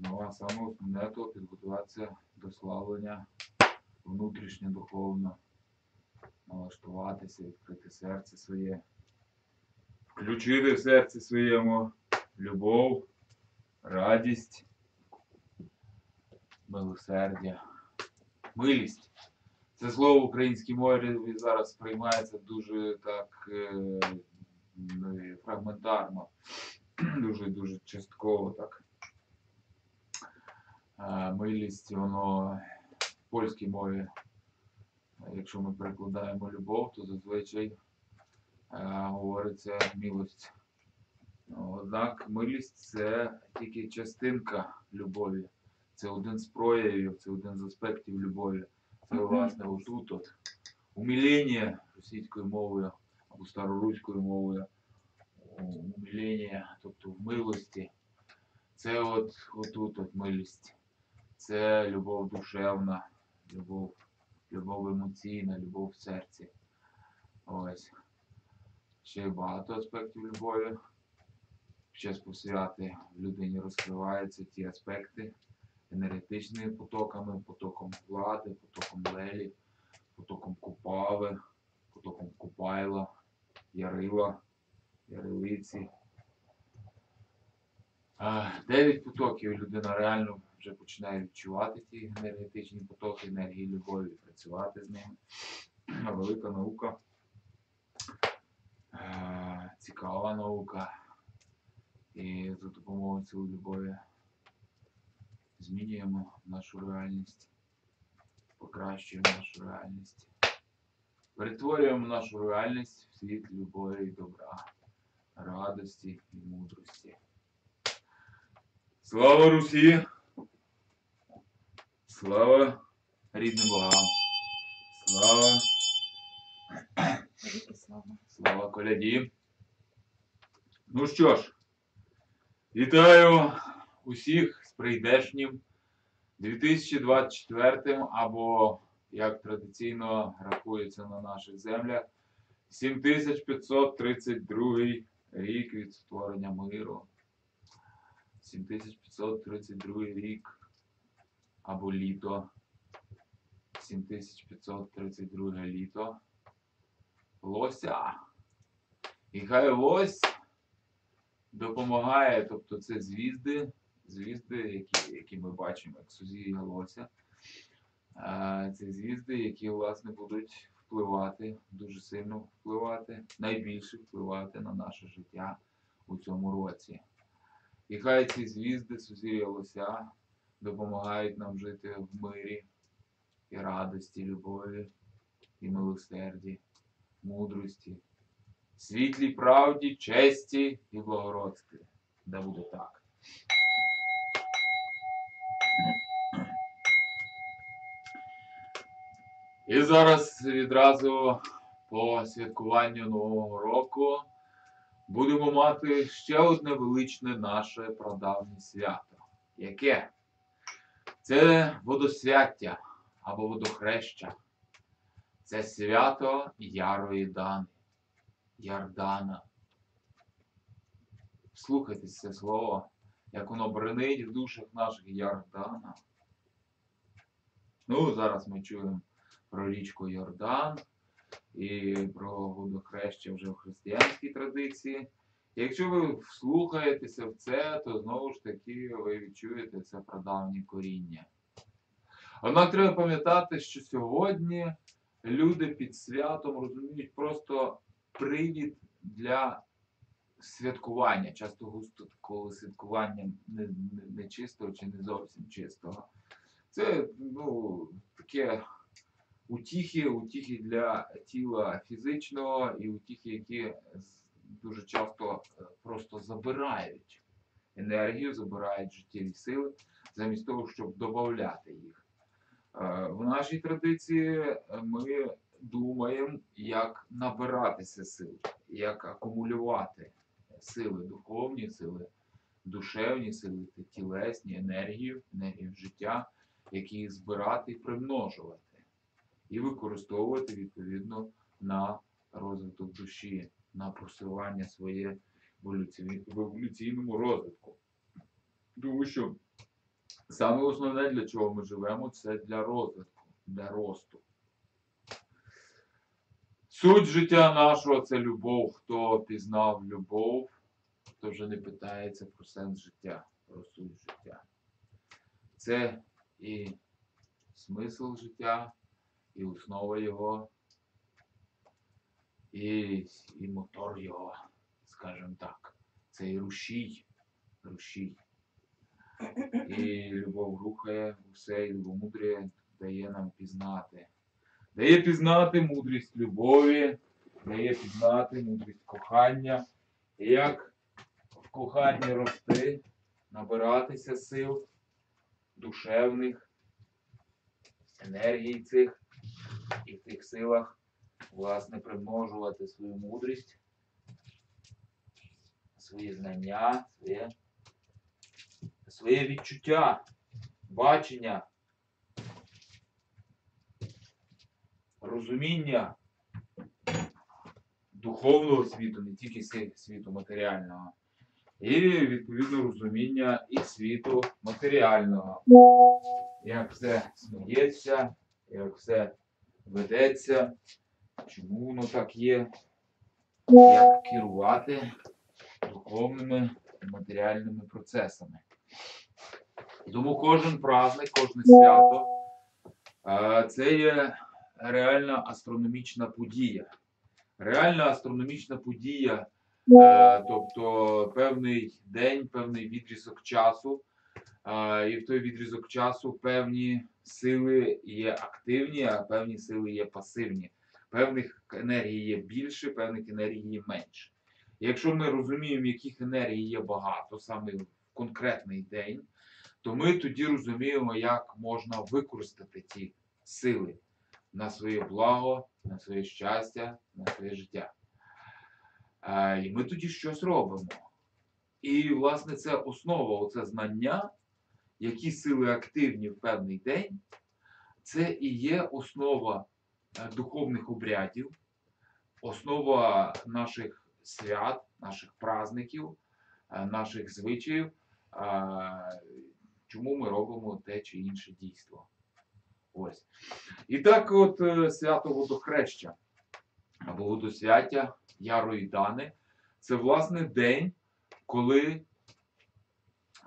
Ну, а саме основне підготуватися до славлення внутрішньо духовно, налаштуватися, відкрити серце своє, включити в серці своєму любов, радість, милосердя, милість. Це слово в українській мові зараз сприймається дуже так е, фрагментарно, дуже дуже частково так. Е, Милість, воно в польській мові, якщо ми перекладаємо любов, то зазвичай говориться милость. Ну, Однак милість це тільки частинка любові. Це один з проявів, це один з аспектів любові. Це, власне, отут от. Умілення російською мовою або староруською мовою. Умілення, тобто в милості. Це от отут от милість. Це любов душевна, любов, любов емоційна, любов в серці. Ось. Ще багато аспектів любові. Час посвяти в людині розкриваються ті аспекти енергетичними потоками, потоком влади, потоком лелі, потоком купави, потоком купайла, ярила, ярилиці. Дев'ять потоків людина реально вже починає відчувати ті енергетичні потоки енергії любові, працювати з ними. Велика наука. Е, Цікава наука. І за допомогою цієї любові змінюємо нашу реальність, покращуємо нашу реальність, перетворюємо нашу реальність в світ любові і добра, радості і мудрості. Слава Русі! Слава рідним богам! Слава, слава. коляді! Ну що ж, вітаю усіх з прийдешнім 2024 або, як традиційно рахується на наших землях, 7532 рік від створення миру. 7532 рік або літо. 7532 літо. Лося. І хай лось допомагає, тобто це звізди, звізди, які, які ми бачимо, як сузір'я лося. Це звізди, які, власне, будуть впливати, дуже сильно впливати, найбільше впливати на наше життя у цьому році. І хай ці звізди, сузір'я лося, допомагають нам жити в мирі і радості, любові і милосерді, мудрості, світлій правді, честі і благородстві. Да буде так. І зараз відразу по святкуванню Нового року будемо мати ще одне величне наше прадавнє свято. Яке? Це водосвяття або водохреща. Це свято Ярої Дани. Ярдана. Слухайтесь це слово, як воно бренить в душах наших Ярдана. Ну, зараз ми чуємо про річку Йордан і про водохреща вже в християнській традиції. Якщо ви вслухаєтеся в це, то знову ж таки ви відчуєте це прадавнє коріння. Однак треба пам'ятати, що сьогодні люди під святом розуміють просто привід для святкування. Часто густо такого святкування не, не, чи не зовсім чистого. Це ну, таке утіхи, утіхи для тіла фізичного і утіхи, які дуже часто е, просто забирають енергію, забирають життєві сили, замість того, щоб додати їх. Е, В нашій традиції е, ми думаємо, як набиратися сил, як акумулювати сили, духовні сили, душевні сили, тілесні, енергію, енергію життя, які збирати і примножувати, і використовувати відповідно на розвиток душі, на просування своє в еволюційному розвитку. Тому що Саме основне, для чого ми живемо, це для розвитку, для росту. Суть життя нашого це любов. Хто пізнав любов, то вже не питається про сенс життя, про суть життя. Це і смисл життя, і основа його, і, і мотор його, скажімо так. Це і рушій, рушій. І любов рухає усе, і любомудрія дає нам пізнати. Дає пізнати мудрість любові, дає пізнати мудрість кохання, і як в коханні рости, набиратися сил душевних, енергій цих, і в тих силах, власне, примножувати свою мудрість, свої знання, своє своє відчуття, бачення, розуміння духовного світу, не тільки світу матеріального, і відповідно розуміння і світу матеріального, як все сміється, як все ведеться, чому воно так є, як керувати духовними матеріальними процесами. Тому кожен праздник, кожне свято е, це є реальна астрономічна подія. Реальна астрономічна подія, е, тобто певний день, певний відрізок часу, е, і в той відрізок часу певні сили є активні, а певні сили є пасивні. Певних енергій є більше, певних енергій є менше. Якщо ми розуміємо, яких енергій є багато саме в конкретний день, то ми тоді розуміємо, як можна використати ті сили на своє благо, на своє щастя, на своє життя. Е, І ми тоді щось робимо. І, власне, це основа, оце знання, які сили активні в певний день, це і є основа духовних обрядів, основа наших свят, наших праздників, е, наших звичаїв, е, чому ми робимо те чи інше дійство. Ось. І так, от е, свято водохреща або водосвяття Ярої Дани це власне день, коли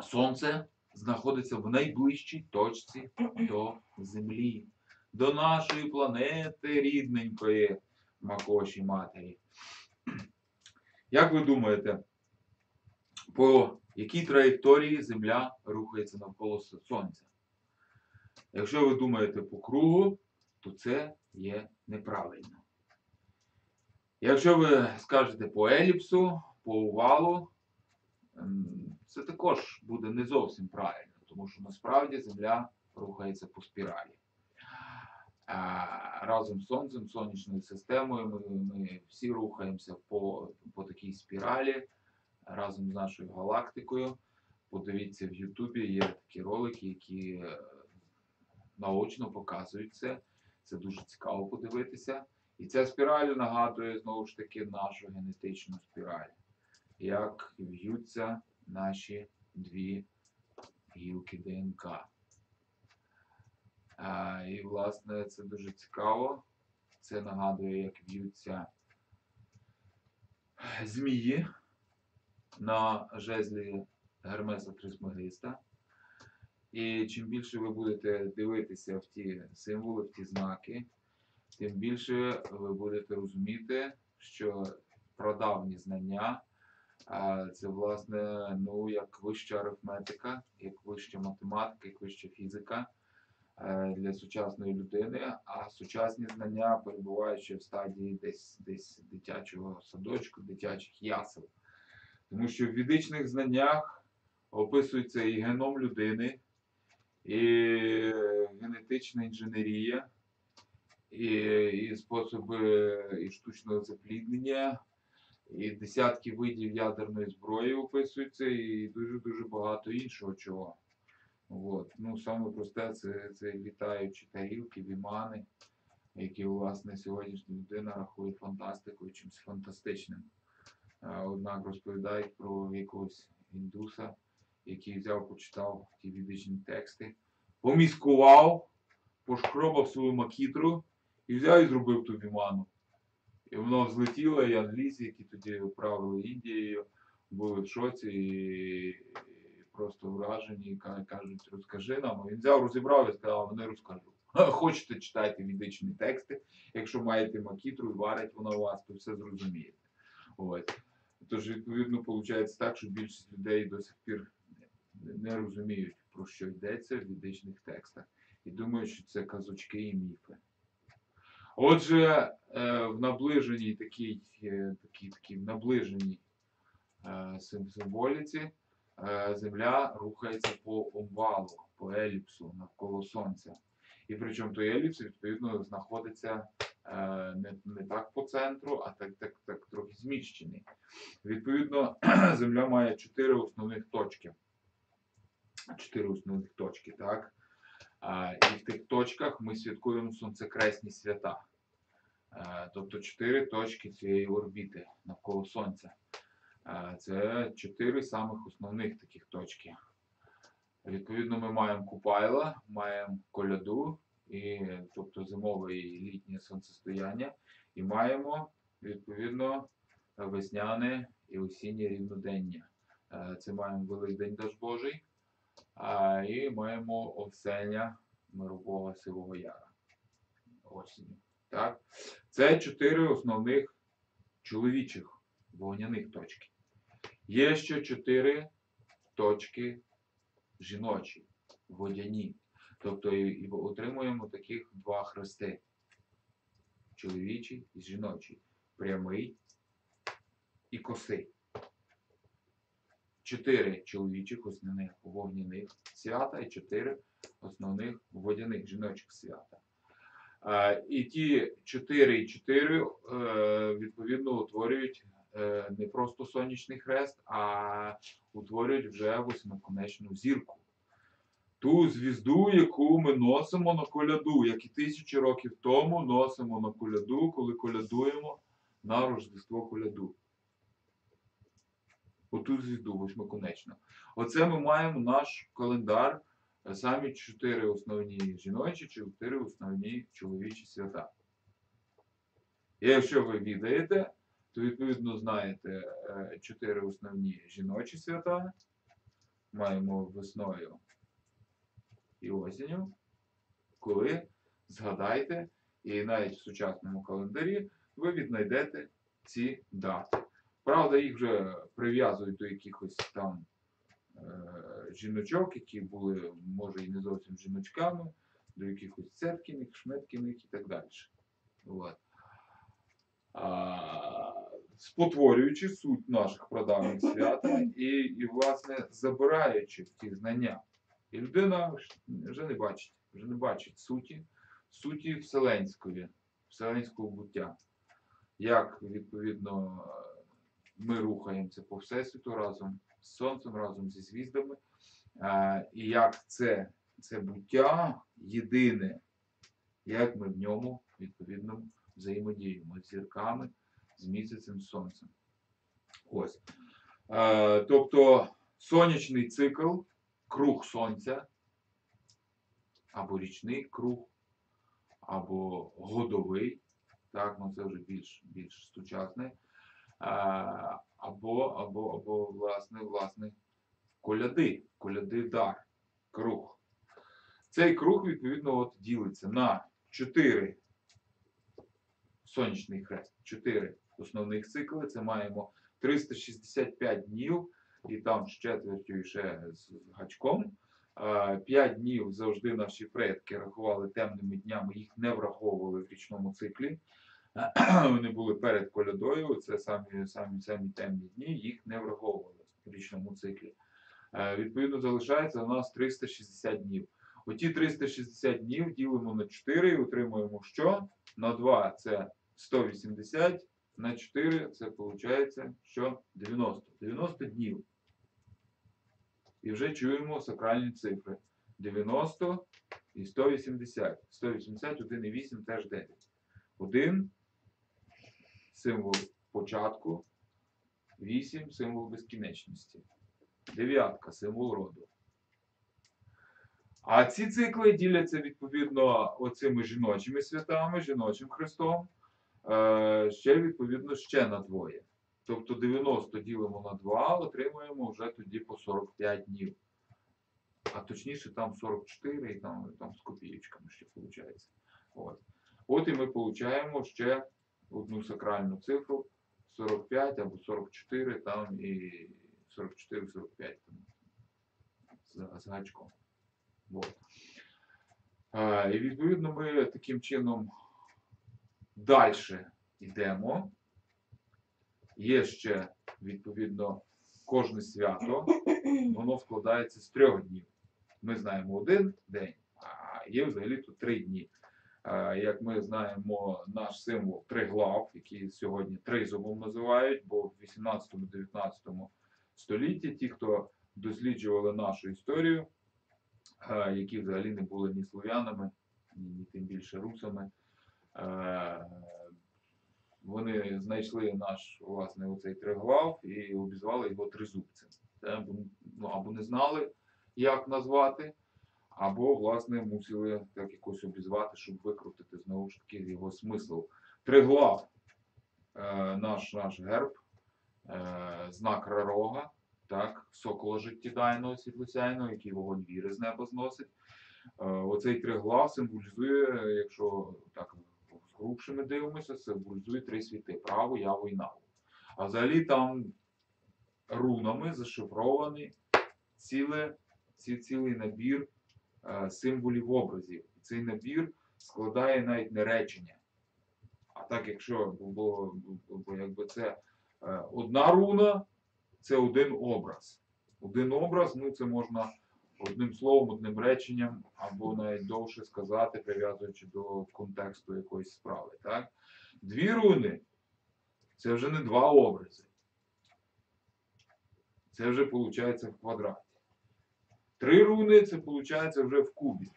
сонце знаходиться в найближчій точці до Землі, до нашої планети рідненької Макоші Матері. Як ви думаєте, по якій траєкторії Земля рухається навколо Сонця? Якщо ви думаєте по кругу, то це є неправильно. Якщо ви скажете по еліпсу, по овалу, ем, це також буде не зовсім правильно, тому що насправді Земля рухається по спіралі. Разом з Сонцем, сонячною системою, ми, ми всі рухаємося по, по такій спіралі разом з нашою галактикою. Подивіться в Ютубі, є такі ролики, які е, наочно показують це. Це дуже цікаво подивитися. І ця спіраль нагадує знову ж таки нашу генетичну спіраль, як в'ються наші дві гілки ДНК. І, власне, це дуже цікаво. Це нагадує, як в'ються змії на жезлі Гермеса Трисмегиста. І чим більше ви будете дивитися в ті символи, в ті знаки, тим більше ви будете розуміти, що прадавні знання це, власне, ну, як вища арифметика, як вища математика, як вища фізика для сучасної людини, а сучасні знання перебувають ще в стадії десь, десь дитячого садочку, дитячих ясел. Тому що в ведичних знаннях описується і геном людини, і генетична інженерія, і, і способи і штучного запліднення, і десятки видів ядерної зброї описуються, і дуже-дуже багато іншого чого. От. Ну, саме просте це, це літаючі тарілки, вімани, які, власне, сьогоднішня людина рахує фантастикою, чимось фантастичним. Однак розповідають про якогось індуса, який взяв, почитав ті ведичні тексти, поміскував, пошкробав свою макітру і взяв і зробив ту віману. І воно взлетіло, і англійці, які тоді правили Індією, були в шоці і просто вражені, і кажуть, розкажи нам. Він взяв, розібрав і сказав, не розкажу. Хочете, читайте ведичні тексти. Якщо маєте макітру і варить вона у вас, то все зрозумієте. Ось. Тож, відповідно, виходить так, що більшість людей до сих пір не- розуміють, про що йдеться в ведичних текстах. І думають, що це казочки і міфи. Отже, е, в наближеній такій, е, такій, такій наближеній е, сим- символіці Земля рухається по овалу, по еліпсу навколо Сонця. І причому той еліпс, відповідно, знаходиться е, не, не так по центру, а так, так, так трохи зміщений. Відповідно, Земля має чотири основних точки. Чотири основних точки, так? І в тих точках ми святкуємо сонцекресні свята. Е, Тобто чотири точки цієї орбіти навколо Сонця. Це чотири самих основних таких точки. Відповідно, ми маємо Купайла, маємо коляду, і, тобто зимове і літнє сонцестояння, і маємо відповідно весняне і осіннє рівнодення. Це маємо Великдень Даж Божий, і маємо осення мирового сивого яра осінню. Так? Це чотири основних чоловічих вогняних точки. Є ще чотири точки жіночі, водяні. Тобто і, отримуємо таких два хрести: чоловічий і жіночий, прямий і косий. Чотири чоловічих основних вогняних свята і чотири основних водяних жіночих свята. Е, І ті 4 і 4 е, відповідно утворюють не просто сонячний хрест, а утворюють вже восьмиконечну зірку. Ту звізду, яку ми носимо на коляду, як і тисячі років тому носимо на коляду, коли колядуємо на Рождество коляду. Оту звізду восьмиконечну. Оце ми маємо наш календар е, самі чотири основні жіночі, чотири основні чоловічі свята. Якщо ви відаєте, то відповідно знаєте е, чотири основні жіночі свята. Маємо весною і осінню. Коли згадайте, і навіть в сучасному календарі ви віднайдете ці дати. Правда, їх вже прив'язують до якихось там е, жіночок, які були, може, і не зовсім жіночками, до якихось цеткіних, шметкіних і так далі. От. А, спотворюючи суть наших прадавніх свят і, і, власне, забираючи ті знання. І людина вже не бачить, вже не бачить суті, суті вселенської, вселенського буття. Як, відповідно, ми рухаємося по Всесвіту разом з Сонцем, разом зі звіздами, і як це, це буття єдине, як ми в ньому, відповідно, взаємодіємо з зірками, з місяцем, сонцем. Ось. Е, тобто сонячний цикл, круг сонця, або річний круг, або годовий, так, ну це вже більш, більш сучасне, а, або, або, або власне, власне, коляди, коляди дар, круг. Цей круг, відповідно, от ділиться на 4 сонячний хрест, 4 основних цикли. Це маємо 365 днів, і там з четвертю і ще з гачком. Е, П'ять днів завжди наші предки рахували темними днями, їх не враховували в річному циклі. Вони були перед колядою, це самі, самі, самі темні дні, їх не враховували в річному циклі. Е, Відповідно, залишається у нас 360 днів. Оті 360 днів ділимо на 4 і отримуємо що? На 2 це 180, на 4 це виходить, що 90. 90 днів. І вже чуємо сакральні цифри. 90 і 180. 180, 1,8 теж 9. 1 символ початку, 8 символ безкінечності. Дев'ятка символ роду. А ці цикли діляться відповідно оцими жіночими святами, жіночим хрестом, е, ще відповідно ще на двоє. Тобто 90 ділимо на 2, отримуємо вже тоді по 45 днів. А точніше там 44 і там, там з копієчками ще виходить. От. От і ми отримуємо ще одну сакральну цифру 45 або 44 там і 44-45 з, з гачком. От. Е, і відповідно ми таким чином далі йдемо. Є ще, відповідно, кожне свято, воно складається з трьох днів. Ми знаємо один день, а є взагалі тут три дні. Е, Як ми знаємо, наш символ триглав, який сьогодні тризубом називають, бо в 18-19 столітті ті, хто досліджували нашу історію, е, які взагалі не були ні слов'янами, ні, тим більше русами, вони знайшли наш власне оцей триглав і обізвали його тризубцем. Це, ну, або не знали, як назвати, або, власне, мусили так якось обізвати, щоб викрутити знову ж таки його смисл. Триглав е, наш, наш герб, е, знак рарога, так, сокола життєдайного світлосяйного, який вогонь віри з неба зносить. Е, оцей триглав символізує, якщо так з грубшими дивимося, символізує три світи праву, яву і наву. А взагалі там рунами зашифрований ціле, ці, цілий набір е, символів образів. Цей набір складає навіть не речення. А так, якщо було, бо якби це е, одна руна, це один образ. Один образ, ну це можна одним словом, одним реченням, або навіть довше сказати, прив'язуючи до контексту якоїсь справи. Так? Дві руни це вже не два образи. Це вже виходить в квадраті. Три руни це виходить вже в кубі.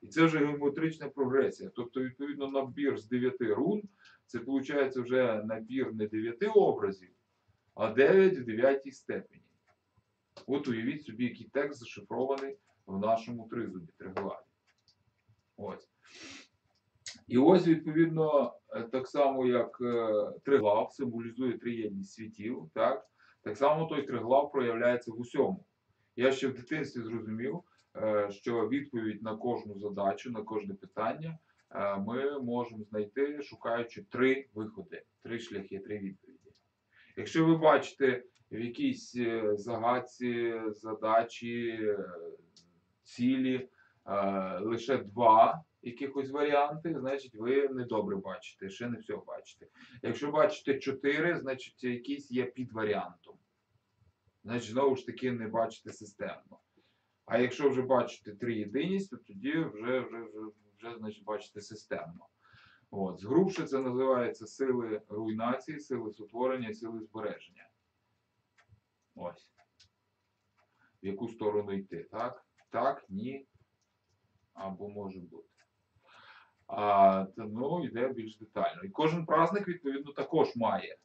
І це вже геометрична прогресія. Тобто, відповідно, набір з 9 рун, це виходить вже набір не 9 образів, а 9 в 9 степені. От уявіть собі, який текст зашифрований в нашому тризубі, триглаві. Ось. І ось, відповідно, е, так само, як е, триглав символізує триєдність світів, так? так само той триглав проявляється в усьому. Я ще в дитинстві зрозумів, е, що відповідь на кожну задачу, на кожне питання ми можемо знайти, шукаючи три виходи, три шляхи, три відповіді. Якщо ви бачите в якійсь е, загадці, задачі, е, цілі е, лише два якихось варіанти, значить ви недобре бачите, ще не все бачите. Якщо бачите чотири, значить якийсь є підваріантом. Значить, знову ж таки, не бачите системно. А якщо вже бачите три єдиність, то тоді вже, вже, вже, вже значить, бачите системно. От. Згрубше це називається сили руйнації, сили сотворення, сили збереження. Ось. В яку сторону йти, так? Так, ні. Або може бути. А, ну, йде більш детально. І кожен праздник, відповідно, також має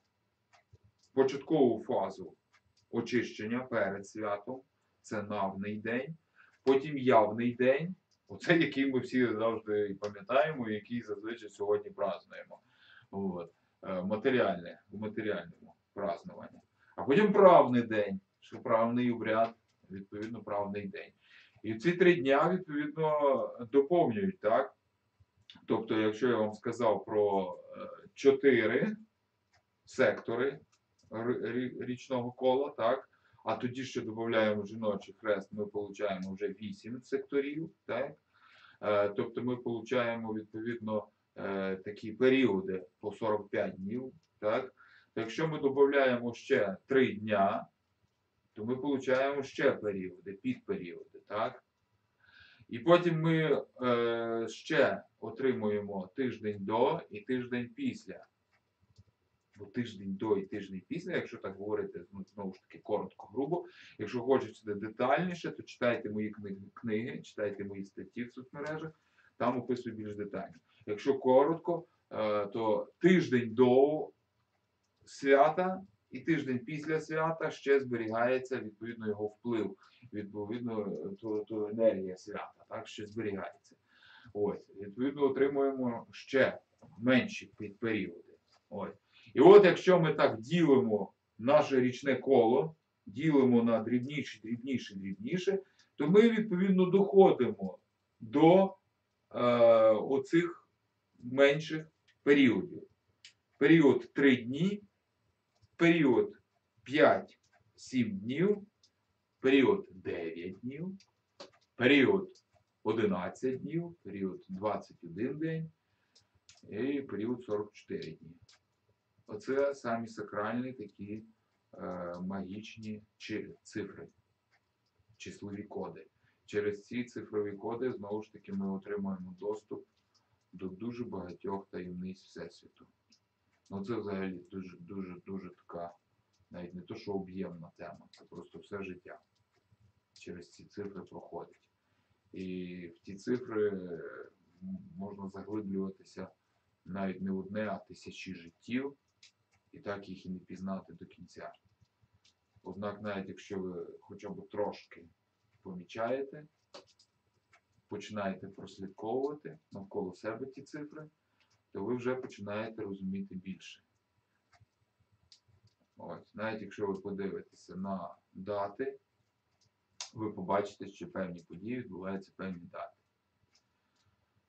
початкову фазу очищення перед святом. Це навний день. Потім явний день. Оце який ми всі завжди і пам'ятаємо, який зазвичай сьогодні празднуємо. От. Е, Матеріальне, у матеріальному празднуванні. А потім правний день, що правний обряд, відповідно, правний день. І ці три дня, відповідно, доповнюють, так? Тобто, якщо я вам сказав про е, чотири сектори річного кола, так? А тоді ще додаємо жіночий хрест, ми отримуємо вже 8 секторів. Так? Е, Тобто ми отримуємо відповідно е, такі періоди по 45 днів. Так? То Якщо ми додаємо ще 3 дня, то ми отримуємо ще періоди, підперіоди. Так? І потім ми е, ще отримуємо тиждень до і тиждень після. Бо тиждень до і тиждень після, якщо так говорити, ну, знову ж таки коротко, грубо. Якщо хочете детальніше, то читайте мої книги, книги читайте мої статті в соцмережах, там описую більш детально. Якщо коротко, е, то тиждень до свята і тиждень після свята ще зберігається відповідно його вплив, відповідно то, то енергія свята, так, ще зберігається. Ось, відповідно, отримуємо ще менші пе- періоди. Ось. І от якщо ми так ділимо наше річне коло, ділимо на дрібніше, дрібніше, дрібніше, то ми відповідно доходимо до е, оцих менших періодів. Період 3 дні, період 5-7 днів, період 9 днів, період 11 днів, період 21 день і період 44 дні. Оце самі сакральні такі е, магічні цифри, числові коди. Через ці цифрові коди знову ж таки ми отримуємо доступ до дуже багатьох таємниць Всесвіту. Ну це взагалі дуже, дуже, дуже така, навіть не то, що об'ємна тема, це просто все життя через ці цифри проходить. І в ті цифри е, можна заглиблюватися навіть не одне, а тисячі життів, і так їх і не пізнати до кінця. Однак, навіть якщо ви хоча б трошки помічаєте, починаєте прослідковувати навколо себе ті цифри, то ви вже починаєте розуміти більше. Ось, навіть якщо ви подивитеся на дати, ви побачите, що певні події відбуваються певні дати.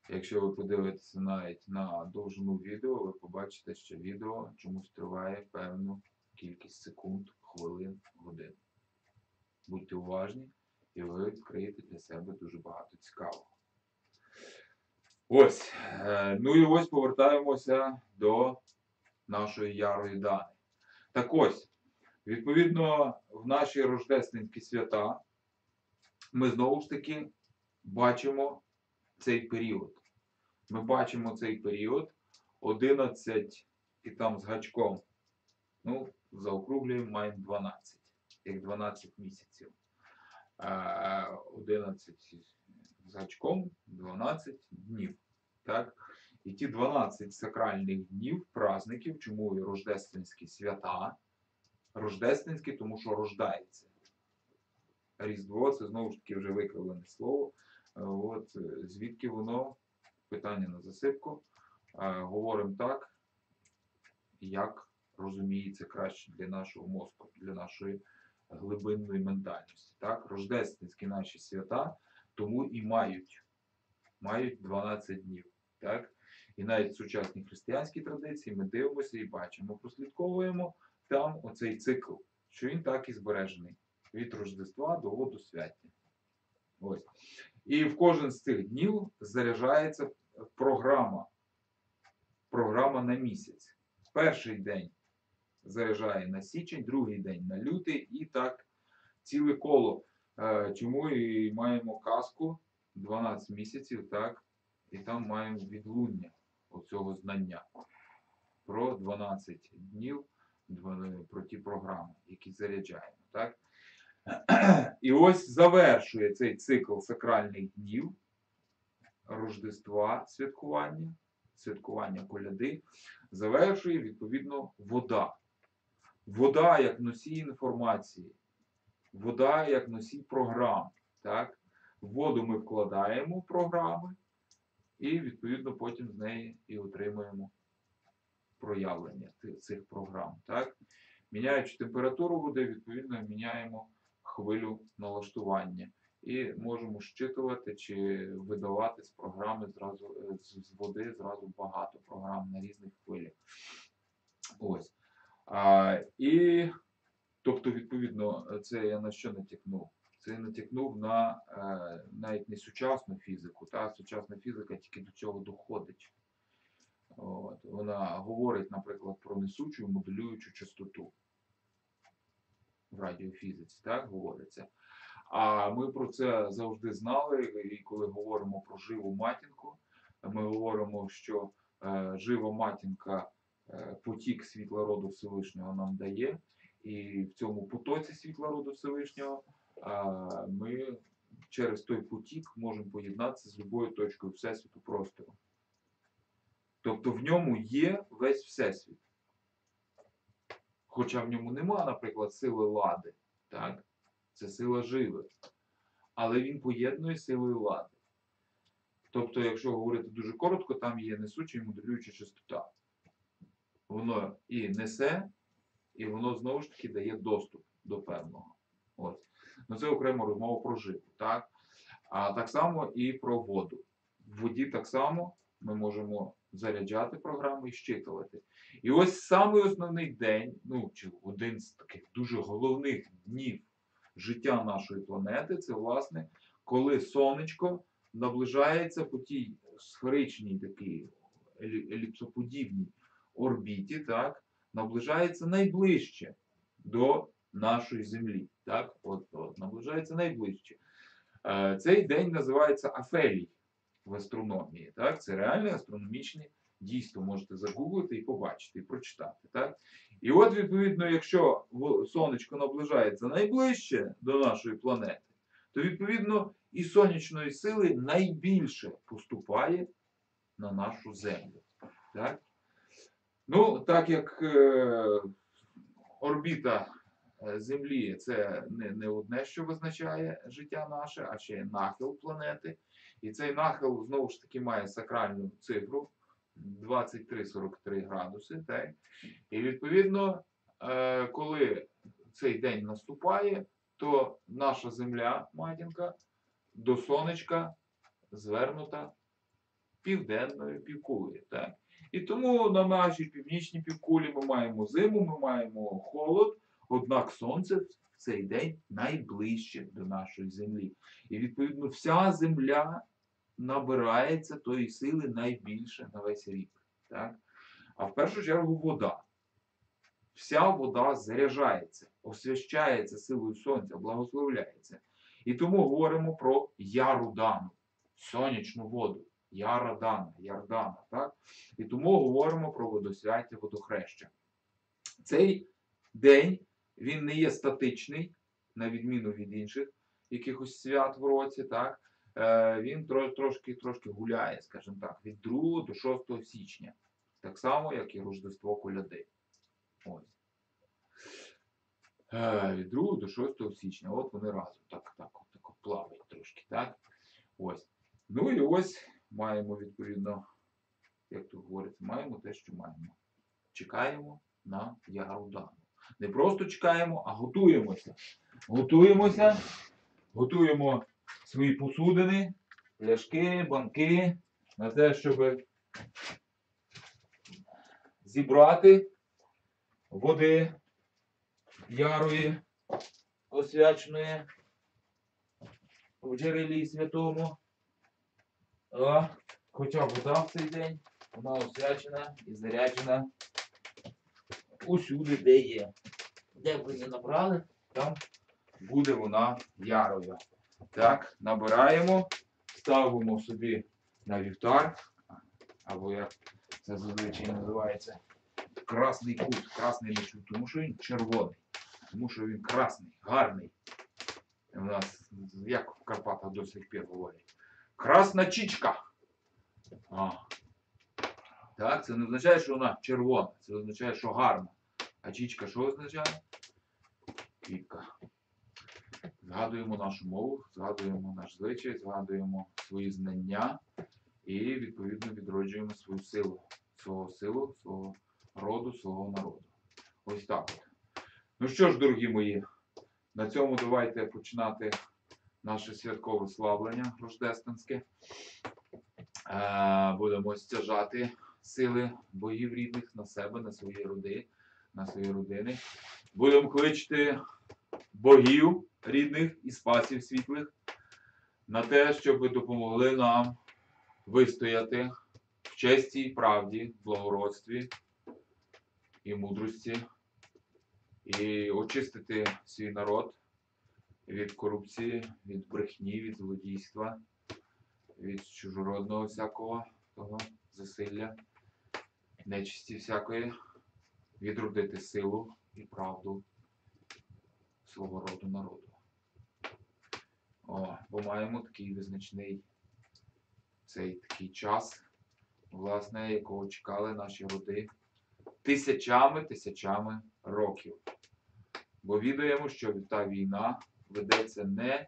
Якщо ви подивитеся навіть на довжину відео, ви побачите, що відео чомусь триває певну кількість секунд, хвилин, годин. Будьте уважні, і ви відкриєте для себе дуже багато цікавого. Ось. е, Ну і ось повертаємося до нашої ярої дани. Так ось, відповідно, в наші рождественські свята ми знову ж таки бачимо цей період. Ми бачимо цей період 11 і там з гачком. Ну, заокруглюємо, маємо 12, як 12 місяців. Е, 11 з гачком, 12 днів. Так? І ті 12 сакральних днів, праздників, чому і рождественські свята. Рождественські, тому що рождається. Різдво це знову ж таки вже викривлене слово. Е, От, е, звідки воно? Питання на засипку. Е, Говоримо так, як розуміється краще для нашого мозку, для нашої глибинної ментальності. Так? Рождественські наші свята тому і мають, мають 12 днів. Так? І навіть в сучасній християнській традиції ми дивимося і бачимо, прослідковуємо там оцей цикл, що він так і збережений від Рождества до Водосвяття. Ось. І в кожен з цих днів заряджається програма. Програма на місяць. Перший день заряджає на січень, другий день на лютий і так ціле коло. Е, Чому і маємо казку 12 місяців, так, і там маємо відлуння оцього знання про 12 днів, про ті програми, які заряджаємо. Так? І ось завершує цей цикл сакральних днів Рождества святкування, святкування коляди, завершує відповідно вода. Вода як носій інформації, вода як носій програм. Так? Воду ми вкладаємо в програми, і відповідно потім з неї і отримуємо проявлення цих програм. Так? Міняючи температуру води, відповідно міняємо хвилю налаштування. І можемо щитувати чи видавати з програми зразу е, з води зразу багато програм на різних хвилях. Ось. А, і, тобто, відповідно, це я на що натякнув? Це я натякнув на е, навіть не сучасну фізику. Та сучасна фізика тільки до цього доходить. От. Вона говорить, наприклад, про несучу моделюючу частоту в радіофізиці, так говориться. А ми про це завжди знали, і коли говоримо про живу матінку, ми говоримо, що е, жива матінка е, потік світла роду Всевишнього нам дає, і в цьому потоці світла роду Всевишнього ми через той потік можемо поєднатися з любою точкою Всесвіту простору. Тобто в ньому є весь Всесвіт. хоча в ньому нема, наприклад, сили лади, так? Це сила живи. Але він поєднує силою лади. Тобто, якщо говорити дуже коротко, там є несуча і моделююча частота. Воно і несе, і воно знову ж таки дає доступ до певного. Ось. Ну це окремо розмова про живу. Так? А так само і про воду. В воді так само ми можемо заряджати програми і щитувати. І ось самий основний день, ну чи один з таких дуже головних днів життя нашої планети, це власне, коли сонечко наближається по тій сферичній такій еліпсоподібній орбіті, так, наближається найближче до нашої Землі. Так, от, от наближається найближче. Е, Цей день називається Афелій в астрономії. Так? Це реальне астрономічне дійство. Можете загуглити і побачити, і прочитати. Так? І от, відповідно, якщо сонечко наближається найближче до нашої планети, то відповідно і сонячної сили найбільше поступає на нашу Землю. Так? Ну, так як е, орбіта е, Землі це не, не одне, що визначає життя наше, а ще й нахил планети. І цей нахил знову ж таки має сакральну цифру 23-43 градуси. Так? І відповідно, е, коли цей день наступає, то наша земля, матінка, до сонечка звернута південною півкулею. Так? І тому на нашій північній півкулі ми маємо зиму, ми маємо холод, однак сонце в цей день найближче до нашої землі. І відповідно вся земля набирається тої сили найбільше на весь рік. Так? А в першу чергу вода. Вся вода заряджається, освящається силою сонця, благословляється. І тому говоримо про яру дану, сонячну воду, яра дана, ярдана. Так? І тому говоримо про водосвяття, водохреща. Цей день він не є статичний, на відміну від інших якихось свят в році. Так? Е, він трошки, трошки гуляє, скажімо так, від 2 до 6 січня. Так само, як і Рождество Коляди. Ось. Е, від 2 до 6 січня. От вони разом так, так, так плавають трошки. Так? Ось. Ну і ось маємо відповідно, як тут говориться, маємо те, що маємо. Чекаємо на Ярудану. Не просто чекаємо, а готуємося. Готуємося, готуємо свої посудини, пляшки, банки на те, щоб зібрати води ярої освяченої в джерелі святому. А, хоча вода в цей день, вона освячена і заряджена усюди, де є. Де б ви не набрали, там буде вона ярою. Так, набираємо, ставимо собі на вівтар, або як це зазвичай називається, красний кут. Красний не чу- тому що він червоний, тому що він красний, гарний. У нас, як в Карпатах до сих пір говорять, красна чічка. А. Так, це не означає, що вона червона, це означає, що гарна. А чічка що означає? Квітка. Згадуємо нашу мову, згадуємо наш звичай, згадуємо свої знання і відповідно відроджуємо свою силу, свого силу, свого роду, свого народу. Ось так от. Ну що ж, дорогі мої, на цьому давайте починати наше святкове славлення рождественське. Е, Будемо стяжати сили боїв рідних на себе, на свої роди, на свої родини. Будемо кличити богів рідних і спасів світлих на те, щоб допомогли нам вистояти в честі правді, благородстві і мудрості, і очистити свій народ від корупції, від брехні, від злодійства, від чужородного всякого того засилля, нечисті всякої, відродити силу і правду свого роду народу. О, бо маємо такий визначний цей такий час, власне, якого чекали наші роди тисячами, тисячами років. Бо відаємо, що та війна ведеться не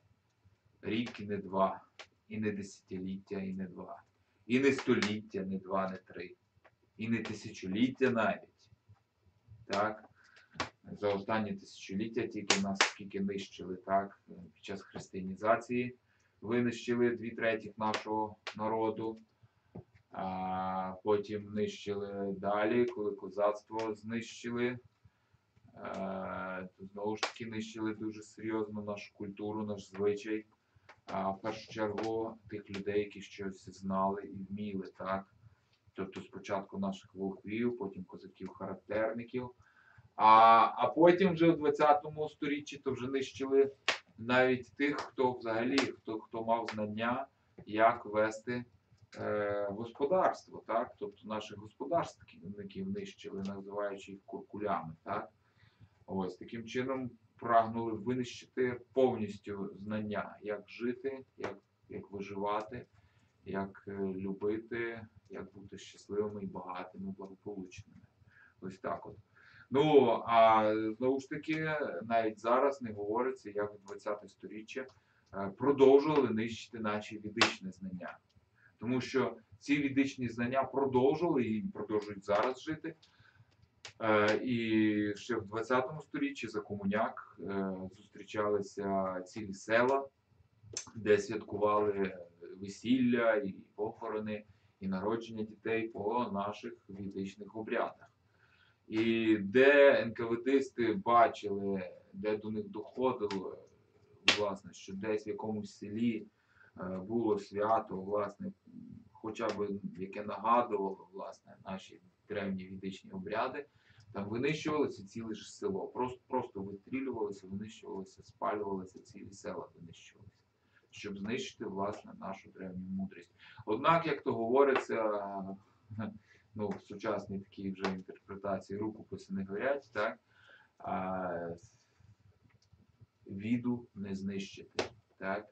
рік і не два, і не десятиліття, і не два, і не століття, не два, не три, і не тисячоліття навіть. Так? За останні тисячоліття тільки нас скільки нищили, так? Під час християнізації винищили дві третіх нашого народу. А потім нищили далі, коли козацтво знищили. Е, знову ж таки нищили дуже серйозно нашу культуру, наш звичай. В першу чергу тих людей, які щось знали і вміли, так? Тобто спочатку наших волхвів, потім козаків-характерників. А, а потім вже в 20 сторіччі то вже нищили навіть тих, хто взагалі хто, хто мав знання, як вести е, господарство, так? Тобто наших господарственників нищили, називаючи їх куркулями, так? Ось таким чином прагнули винищити повністю знання, як жити, як, як виживати, як е, любити, як бути щасливими і багатими, благополучними. Ось так от. Ну, а знову ж таки, навіть зараз не говориться, як в 20 сторіччя е, продовжували нищити наші відичні знання. Тому що ці відичні знання продовжували і продовжують зараз жити. Е, І ще в 20 сторіччі за комуняк е, зустрічалися цілі села, де святкували весілля і похорони, і народження дітей по наших відичних обрядах. І де НКВДисти бачили, де до них доходило, власне, що десь в якомусь селі е, було свято, власне, хоча б яке нагадувало власне, наші древні відичні обряди, там винищувалося ціле ж село. Просто, просто вистрілювалося, винищувалося, спалювалися цілі села, винищувалися, щоб знищити власне нашу древню мудрість. Однак, як то говориться, ну, в сучасній такій вже інтерпретації рукописи не горять, так? А, віду не знищити. Так?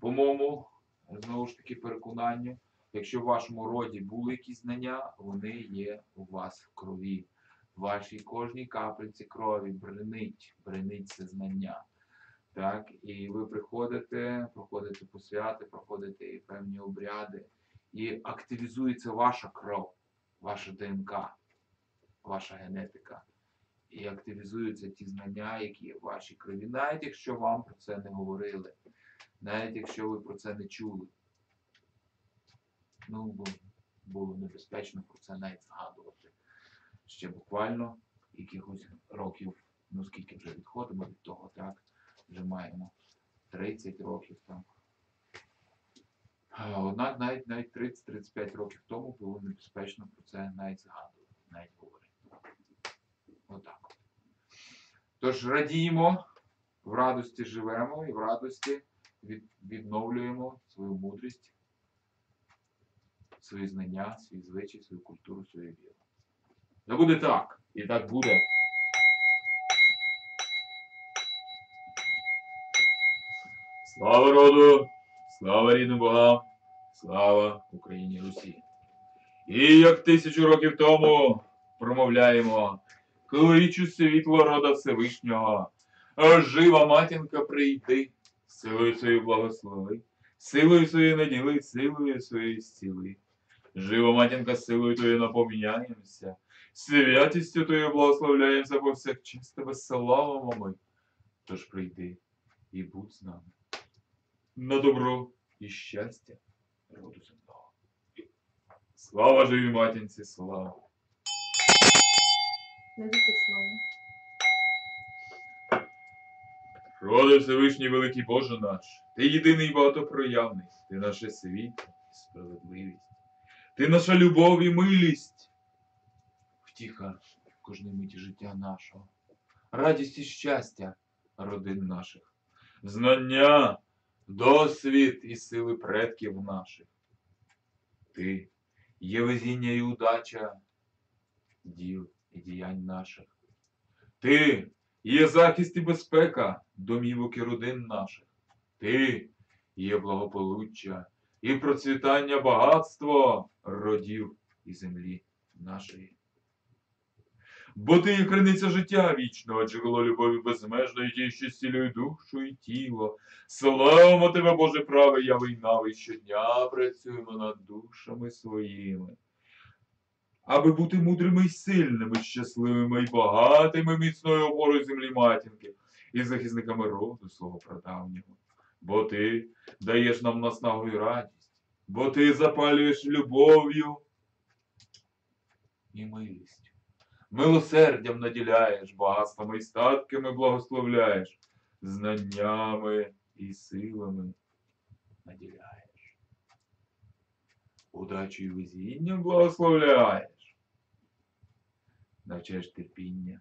По моєму, знову ж таки, переконанню, якщо в вашому роді були якісь знання, вони є у вас в крові. В вашій кожній капельці крові бренить, бренить це знання. Так? І ви приходите, проходите посвяти, проходите певні обряди, і активізується ваша кров, ваша ДНК, ваша генетика. І активізуються ті знання, які є в вашій крові, навіть якщо вам про це не говорили, навіть якщо ви про це не чули. Ну, було небезпечно про це навіть згадувати. Ще буквально якихось років, ну скільки вже відходимо від того, так, вже маємо 30 років там. Однак навіть навіть 30-35 років тому було небезпечно про це навіть згадувати, навіть говорити. Отак. от. Тож радіємо, в радості живемо і в радості відновлюємо свою мудрість, свої знання, свій звичай, свою культуру, свою віру. Да буде так, і так буде. Слава роду, слава рідним богам, слава Україні Русі. І як тисячу років тому промовляємо, кличу світло рода Всевишнього, жива матінка прийди, силою своєю благослови, силою своєю наділи, силою своєю зціли. Жива матінка, силою твоєю напоміняємося, святістю твоєю благословляємося повсякчас тебе славимо ми. Тож прийди і будь з нами на добро і щастя роду земного. Слава живій матінці, слава. Роди Всевишній великий Боже наш, ти єдиний багатопроявний, ти наше світло і справедливість, ти наша любов і милість, втіха в кожній миті життя нашого, радість і щастя родин наших, знання, досвід і сили предків наших. Ти є везіння і удача діл і діянь наших. Ти є захист і безпека домівок і родин наших. Ти є благополуччя і процвітання багатство родів і землі нашої. Бо ти є криниця життя вічного, джерело любові безмежної, тієї, що зцілює душу і тіло. Слава тебе, Боже правий, я війнавий щодня працюємо над душами своїми. Аби бути мудрими й сильними, щасливими й багатими міцною опорою землі матінки і захисниками роду свого прадавнього. Бо ти даєш нам наснагу і радість, бо ти запалюєш любов'ю і милістю. Милосердям наділяєш, багатствами і статками благословляєш, знаннями і силами наділяєш. Удачу і везінням благословляєш. Навчаєш терпіння,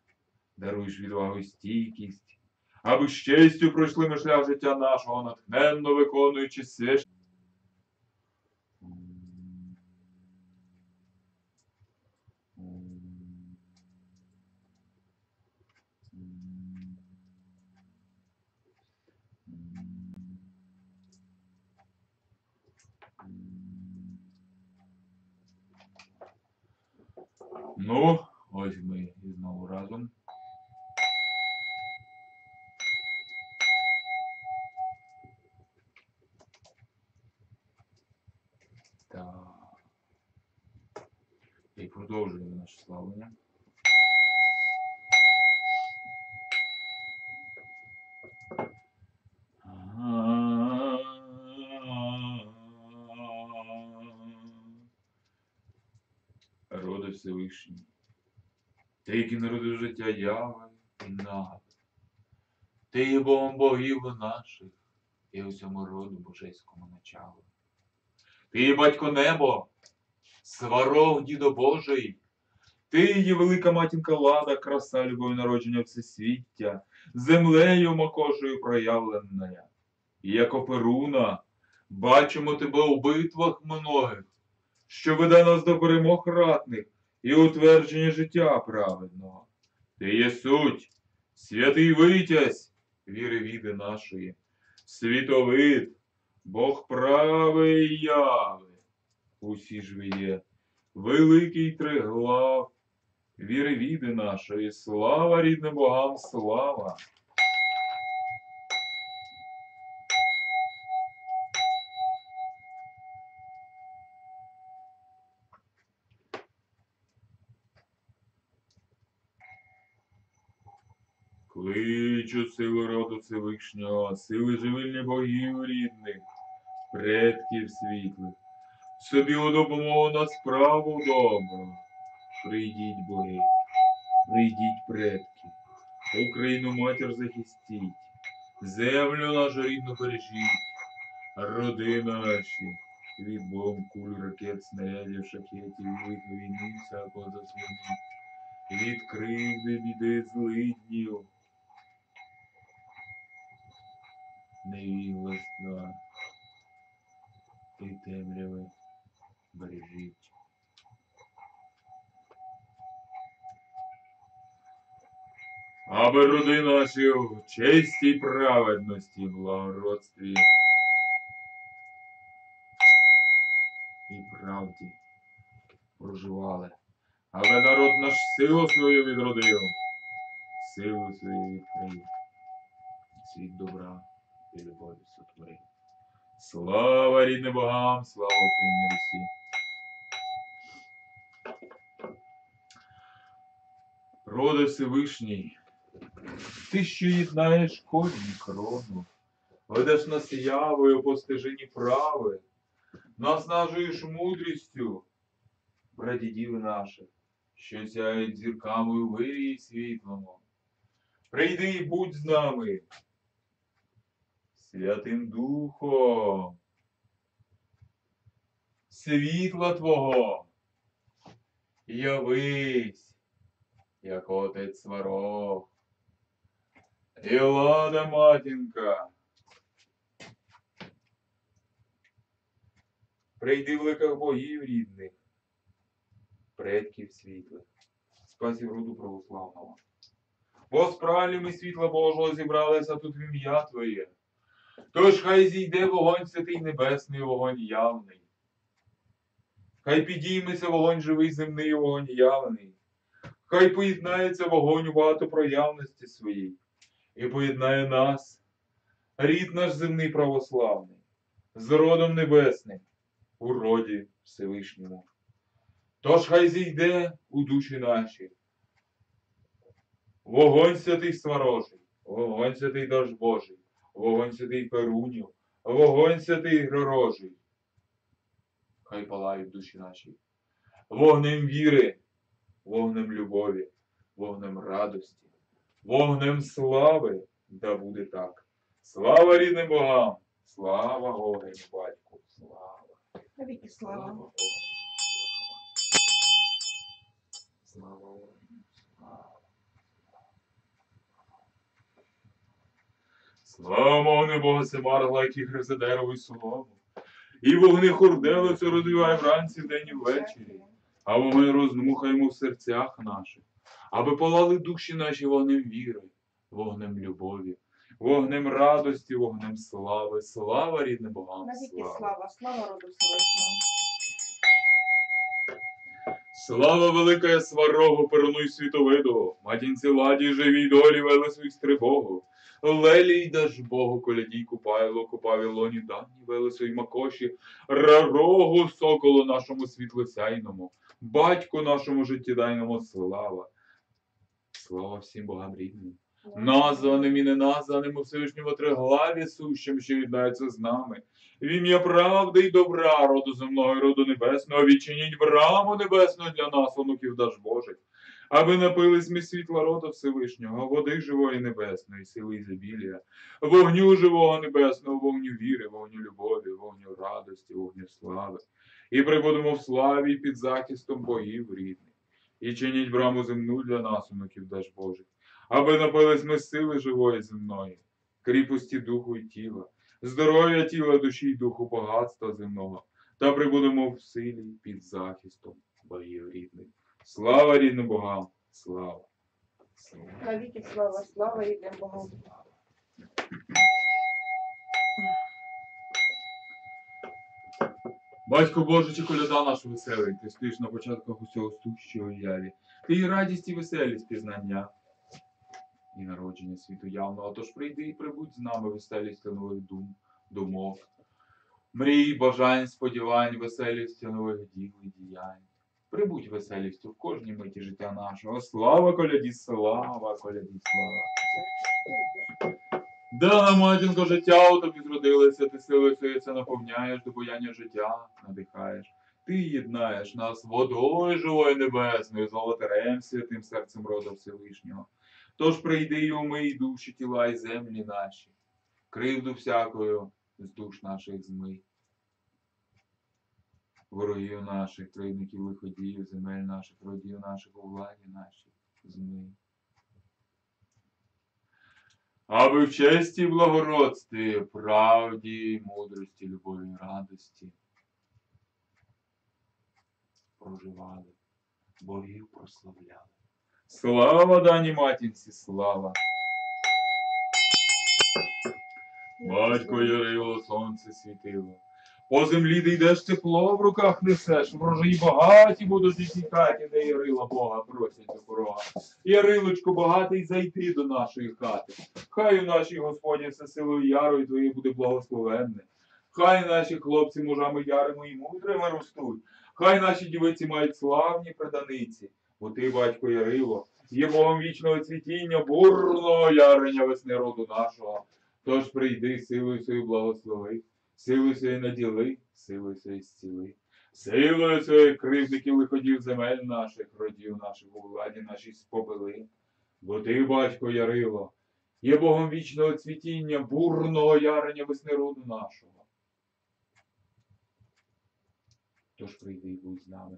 даруєш відвагу і стійкість, аби з честю пройшли ми шлях життя нашого, натхненно виконуючи свящ... Ну, ось ми і знову разом. Так. І продовжуємо наше славлення. Роди Всевишній. Ти, який народив і нави. Ти є Богом богів наших і усьому роду божеському началу. Ти є батько небо, сварог дідо Божий. Ти є велика матінка лада, краса, любов народження всесвіття, землею макошею проявлена. І як оперуна, бачимо тебе у битвах многих, що веде нас до перемог ратних і утвердження життя праведного. Ти є суть, святий витязь віри віди нашої, світовид, Бог правий яви. Усі ж ви є, великий триглав, віри віди нашої, слава рідним богам, слава. Кличу сили роду Всевишнього, сили живильні богів рідних, предків світлих, собі у допомогу на справу добру. Прийдіть, боги, прийдіть, предки, Україну матір захистіть, землю нашу рідну бережіть, роди наші, від бомб, куль, ракет, снарядів, шахетів, війни всякого заслоніть, від кривди, біди, злиднів. Невігластва і темряви? Бережіть. Аби роди наші в честі й праведності, благородстві і правді проживали, аби народ наш силу свою відродив, силу свою відкрив, світ добра і любові сотвори. Слава рідним богам, слава Україні Русі. Роди Всевишній, ти, що єднаєш кожну крону, ведеш нас явою по стежині прави, наснажуєш мудрістю, прадідів наших, що сяють зірками у вирії світлому. Прийди і будь з нами, Святим Духом, світла Твого, явись, як отець сварог, і лада матінка. Прийди великих богів рідних, предків світлих, спасів роду православного. Бо справді ми світла Божого зібралися тут в ім'я Твоє. Тож хай зійде вогонь святий небесний, вогонь явний. Хай підійметься вогонь живий земний, вогонь явний. Хай поєднається вогонь у багатопроявності своїй і поєднає нас, рід наш земний православний, з родом небесним, у роді Всевишньому. Тож хай зійде у душі наші. Вогонь святий сварожий, вогонь святий даж Божий, вогонь святий Перунів, вогонь святий Гророжий. Хай палають душі наші. Вогнем віри, вогнем любові, вогнем радості, вогнем слави, да буде так. Слава рідним богам! Слава Огню, батьку! Слава! Навіки Слава слава. Слава! Слава мовне Бога Семарла, які гризе дерево і солому. І вогни хурделицю розвіває вранці, вдень і ввечері. А ми роздмухаємо в серцях наших, аби палали душі наші вогнем віри, вогнем любові, вогнем радості, вогнем слави. Слава рідним богам! Навіки Слава! слава, слава роду Всевишнього. Слава велика сварогу, перонуй світовиду, матінці ладі, живій долі, велесуй стрибогу. Лелій даж Богу, колядій купайло, купаві лоні дані, велесуй макоші, рарогу соколу нашому світлосяйному, батьку нашому життєдайному слава. Слава всім богам рідним. Названим і неназваним у Всевишньому триглаві сущим, що єднається з нами. В ім'я правди й добра, роду земного і роду небесного, відчиніть браму небесну для нас, онуків даж Божих, аби напились ми світла роду Всевишнього, води живої небесної, сили ізобілія, вогню живого небесного, вогню віри, вогню любові, вогню радості, вогню слави. І прибудемо в славі під захистом богів рідних. І чиніть браму земну для нас, онуків даж Божих аби напились ми сили живої земної, кріпості духу і тіла, здоров'я тіла, душі й духу, багатства земного, та прибудемо в силі під захистом богів рідних. Слава рідним богам! Слава! Слава! Навіки слава, слава рідним Богам. Батько Боже, чи коляда наша веселий, ти стоїш на початках усього сущого яві. Ти і радість і веселість пізнання і народження світу явного. Тож прийди і прибудь з нами веселістю нових дум, думок, мрій, бажань, сподівань, веселістю нових діл і діянь. Прибудь веселістю в кожній миті життя нашого. Слава коляді, слава коляді, слава. Да, матінко, життя у тобі зродилося, ти силою своєю наповняєш, до бояння життя надихаєш. Ти єднаєш нас водою живою небесною, золотарем святим серцем роду Всевишнього. Тож прийди й умий душі тіла і землі наші, кривду всякою з душ наших змий. Ворогів наших, тройників лиходіїв, земель наших, родів наших у владі нашій змий. Аби в честі благородстві, правді, мудрості, любові радості проживали, богів прославляли. Слава дані матінці, слава! Батько Ярило, сонце світило. По землі де йдеш тепло в руках несеш, врожаї багаті будуть у тій хаті, де Ярила Бога просять до порога. Ярилочко багатий зайти до нашої хати. Хай у нашій Господі все силою ярою твоєю буде благословенне. Хай наші хлопці мужами ярими і мудрими ростуть. Хай наші дівиці мають славні преданиці. Бо ти, батько Ярило, є Богом вічного цвітіння, бурного ярення весни роду нашого. Тож прийди силою свою благослови, силою своєю наділи, силою своєю зціли. Силою своєю кривдників виходів земель наших, родів наших у владі нашій спопили. Бо ти, батько Ярило, є Богом вічного цвітіння, бурного ярення весни роду нашого. Тож прийди і будь з нами.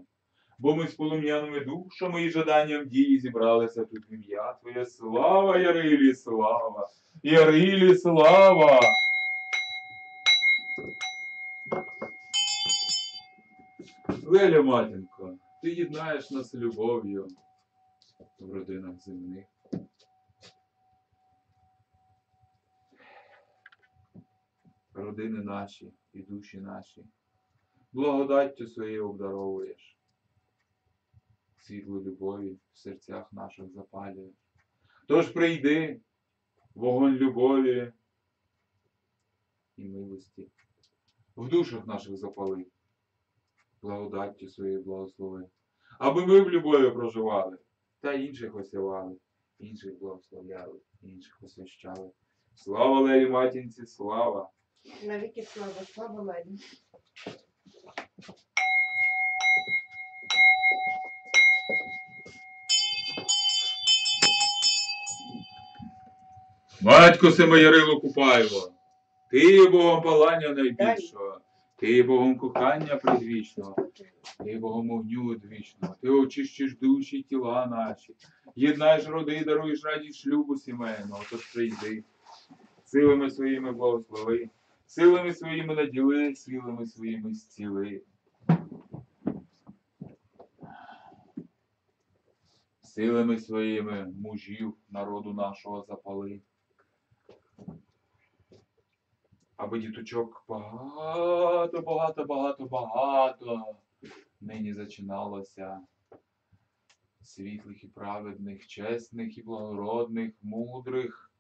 Бо ми з полум'яними душами і жаданням дії зібралися тут в ім'я Твоє. Слава Ярилі, слава! Ярилі, слава! Веля, матінко, ти єднаєш нас любов'ю в родинах земних. Родини наші і душі наші, благодаттю своєю обдаровуєш. світло любові в серцях наших запалює. Тож прийди, вогонь любові і милості, в душах наших запали, благодаттю своєї благослови, аби ми в любові проживали, та інших осявали, інших благословляли, інших освящали. Слава Лелі Матінці, слава! Навіки слава, слава Леді. Батько Семоярило Купайло, ти є Богом палання найбільшого, ти є Богом кохання предвічного, ти є Богом огню одвічного, ти очищиш душі тіла наші, єднаєш роди, даруєш радість шлюбу сімейного, тож прийди, силами своїми благослови, силами своїми наділи, силами своїми зціли. Силами своїми мужів народу нашого запали. Аби діточок багато, багато, багато, багато нині зачиналося світлих і праведних, чесних і благородних, мудрих.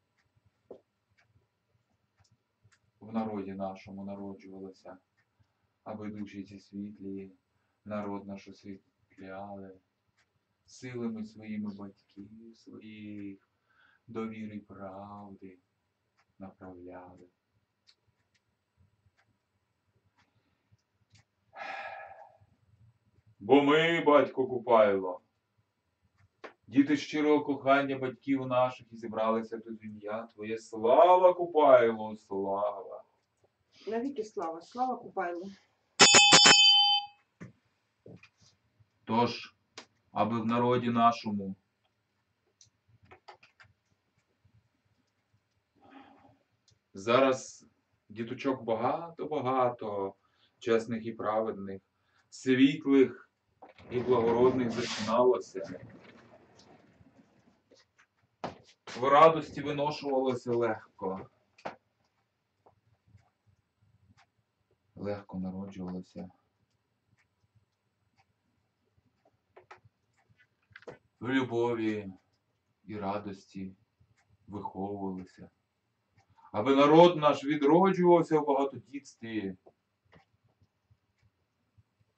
В народі нашому народжувалося, аби душі ці світлі, народ наш освітляли, силами своїми батьків своїх, до віри й правди направляли. Бо ми, батько Купайло, діти щирого кохання батьків наших і зібралися тут ім'я Твоє. Слава Купайло, слава! Навіки слава, слава Купайлу. Тож, аби в народі нашому зараз діточок багато-багато, чесних і праведних, світлих і благородних зачиналося. В радості виношувалося легко. Легко народжувалося. в любові і радості виховувалися, аби народ наш відроджувався в багатодітстві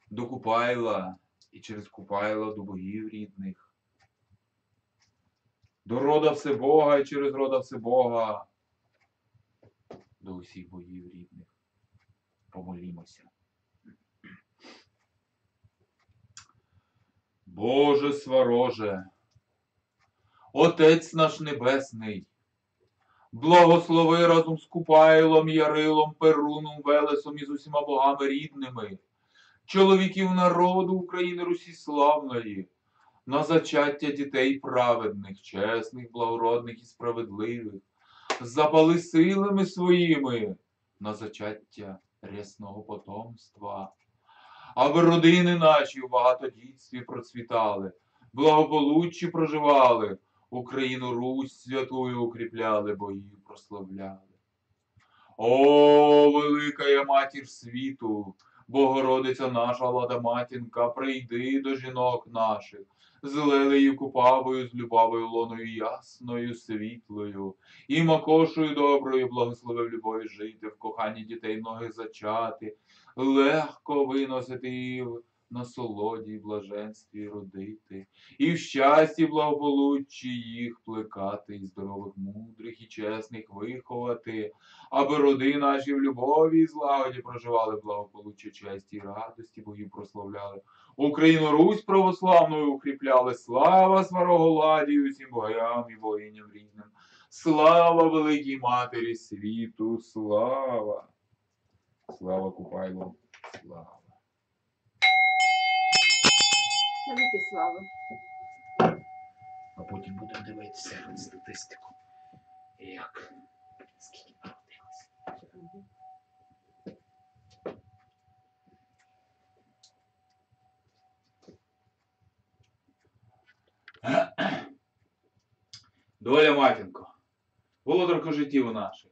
до Купайла і через Купайла до богів рідних, до рода Всебога і через рода Всебога до усіх богів рідних. Помолімося. Боже свароже, Отець наш Небесний, благослови разом з Купайлом, Ярилом, Перуном, Велесом і з усіма богами рідними, чоловіків народу України Русі славної, на зачаття дітей праведних, чесних, благородних і справедливих, запали силами своїми на зачаття рясного потомства аби родини наші в багатодітстві процвітали, благополуччі проживали, Україну Русь святую укріпляли, богів прославляли. О, велика матір світу, Богородиця наша лада матінка, прийди до жінок наших, з лелею купавою, з любавою лоною ясною, світлою, і макошою доброю, благослови в любові жити, в коханні дітей ноги зачати, легко виносити насолоді й блаженстві родити, і в щасті благополуччі їх плекати, і здорових, мудрих і чесних виховати, аби роди наші в любові і злагоді проживали благополуччя, честі і радості, богів прославляли. Україну Русь православною укріпляли, слава свароголаді і усім богам і воїням рідним. Слава великій матері світу, слава! Слава Купайло, слава! Навіки слава. А потім будемо дивитися на статистику. Як? Скільки народилося? Доля матінко, володарко життів наших,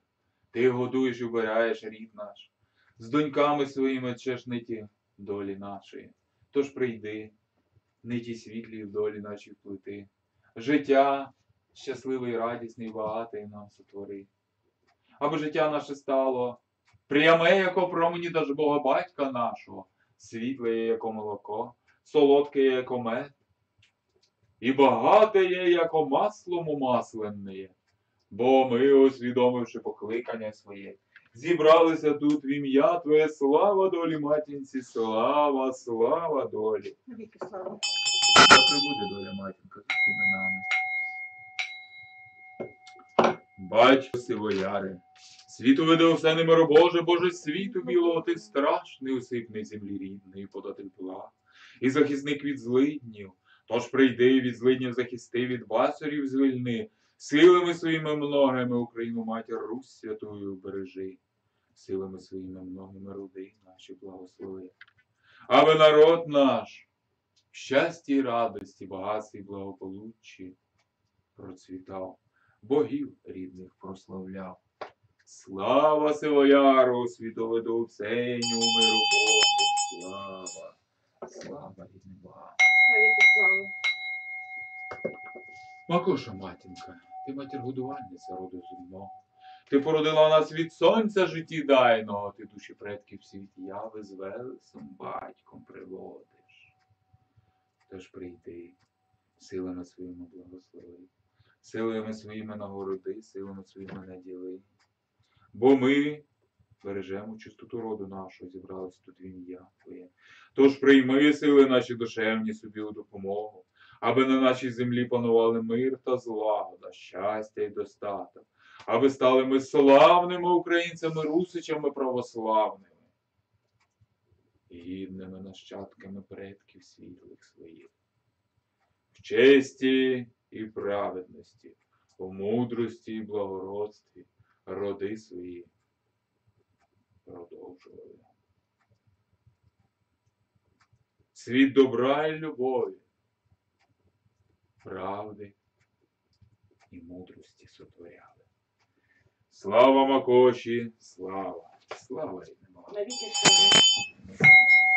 ти годуєш і убираєш рід наш, з доньками своїми чешниті долі нашої. Тож прийди, ниті світлі в долі наші вплити. Життя щасливий, радісний, багатий нам сотвори. Аби життя наше стало пряме, як промені даж Бога батька нашого, світле, як молоко, солодке, як мед, і багате є, як маслом масленне. Бо ми, усвідомивши покликання своє, зібралися тут в ім'я Твоє, слава долі матінці, слава, слава долі. Навіки слава. Та прибуде доля матінка з усіми нами. Батько сивояре, світу веде все немиро Боже, Боже світу білого ти страшний, усипний землі рідний, податель бла, і захисник від злиднів. Тож прийди від злиднів захисти, від басурів звільни, силами своїми многими Україну матір Русь святою бережи, силами своїми многими роди наші благослови. Аби народ наш в щасті й радості, багатстві й благополуччі процвітав, богів рідних прославляв. Слава Сивояру, світовиду ценю миру Богу, слава, слава рідним богам. Навіки слава. Макоша, матінка, ти матір годувальниця роду земного. Ти породила нас від сонця життєдайного, ти душі предків світ яви з велесом батьком приводиш. Тож прийди, силами своїми благослови, силами своїми нагороди, силами своїми наділи. Бо ми бережемо чистоту роду нашого, зібралися тут в ім'я Твоє. Тож прийми сили наші душевні собі у допомогу аби на нашій землі панували мир та злагода, щастя і достаток, аби стали ми славними українцями, русичами православними, гідними нащадками предків світлих своїх, в честі і праведності, у мудрості і благородстві роди свої продовжували. Світ добра і любові правди і мудрості сотворяли. Слава Макоші, слава, слава богам. Навіки слава.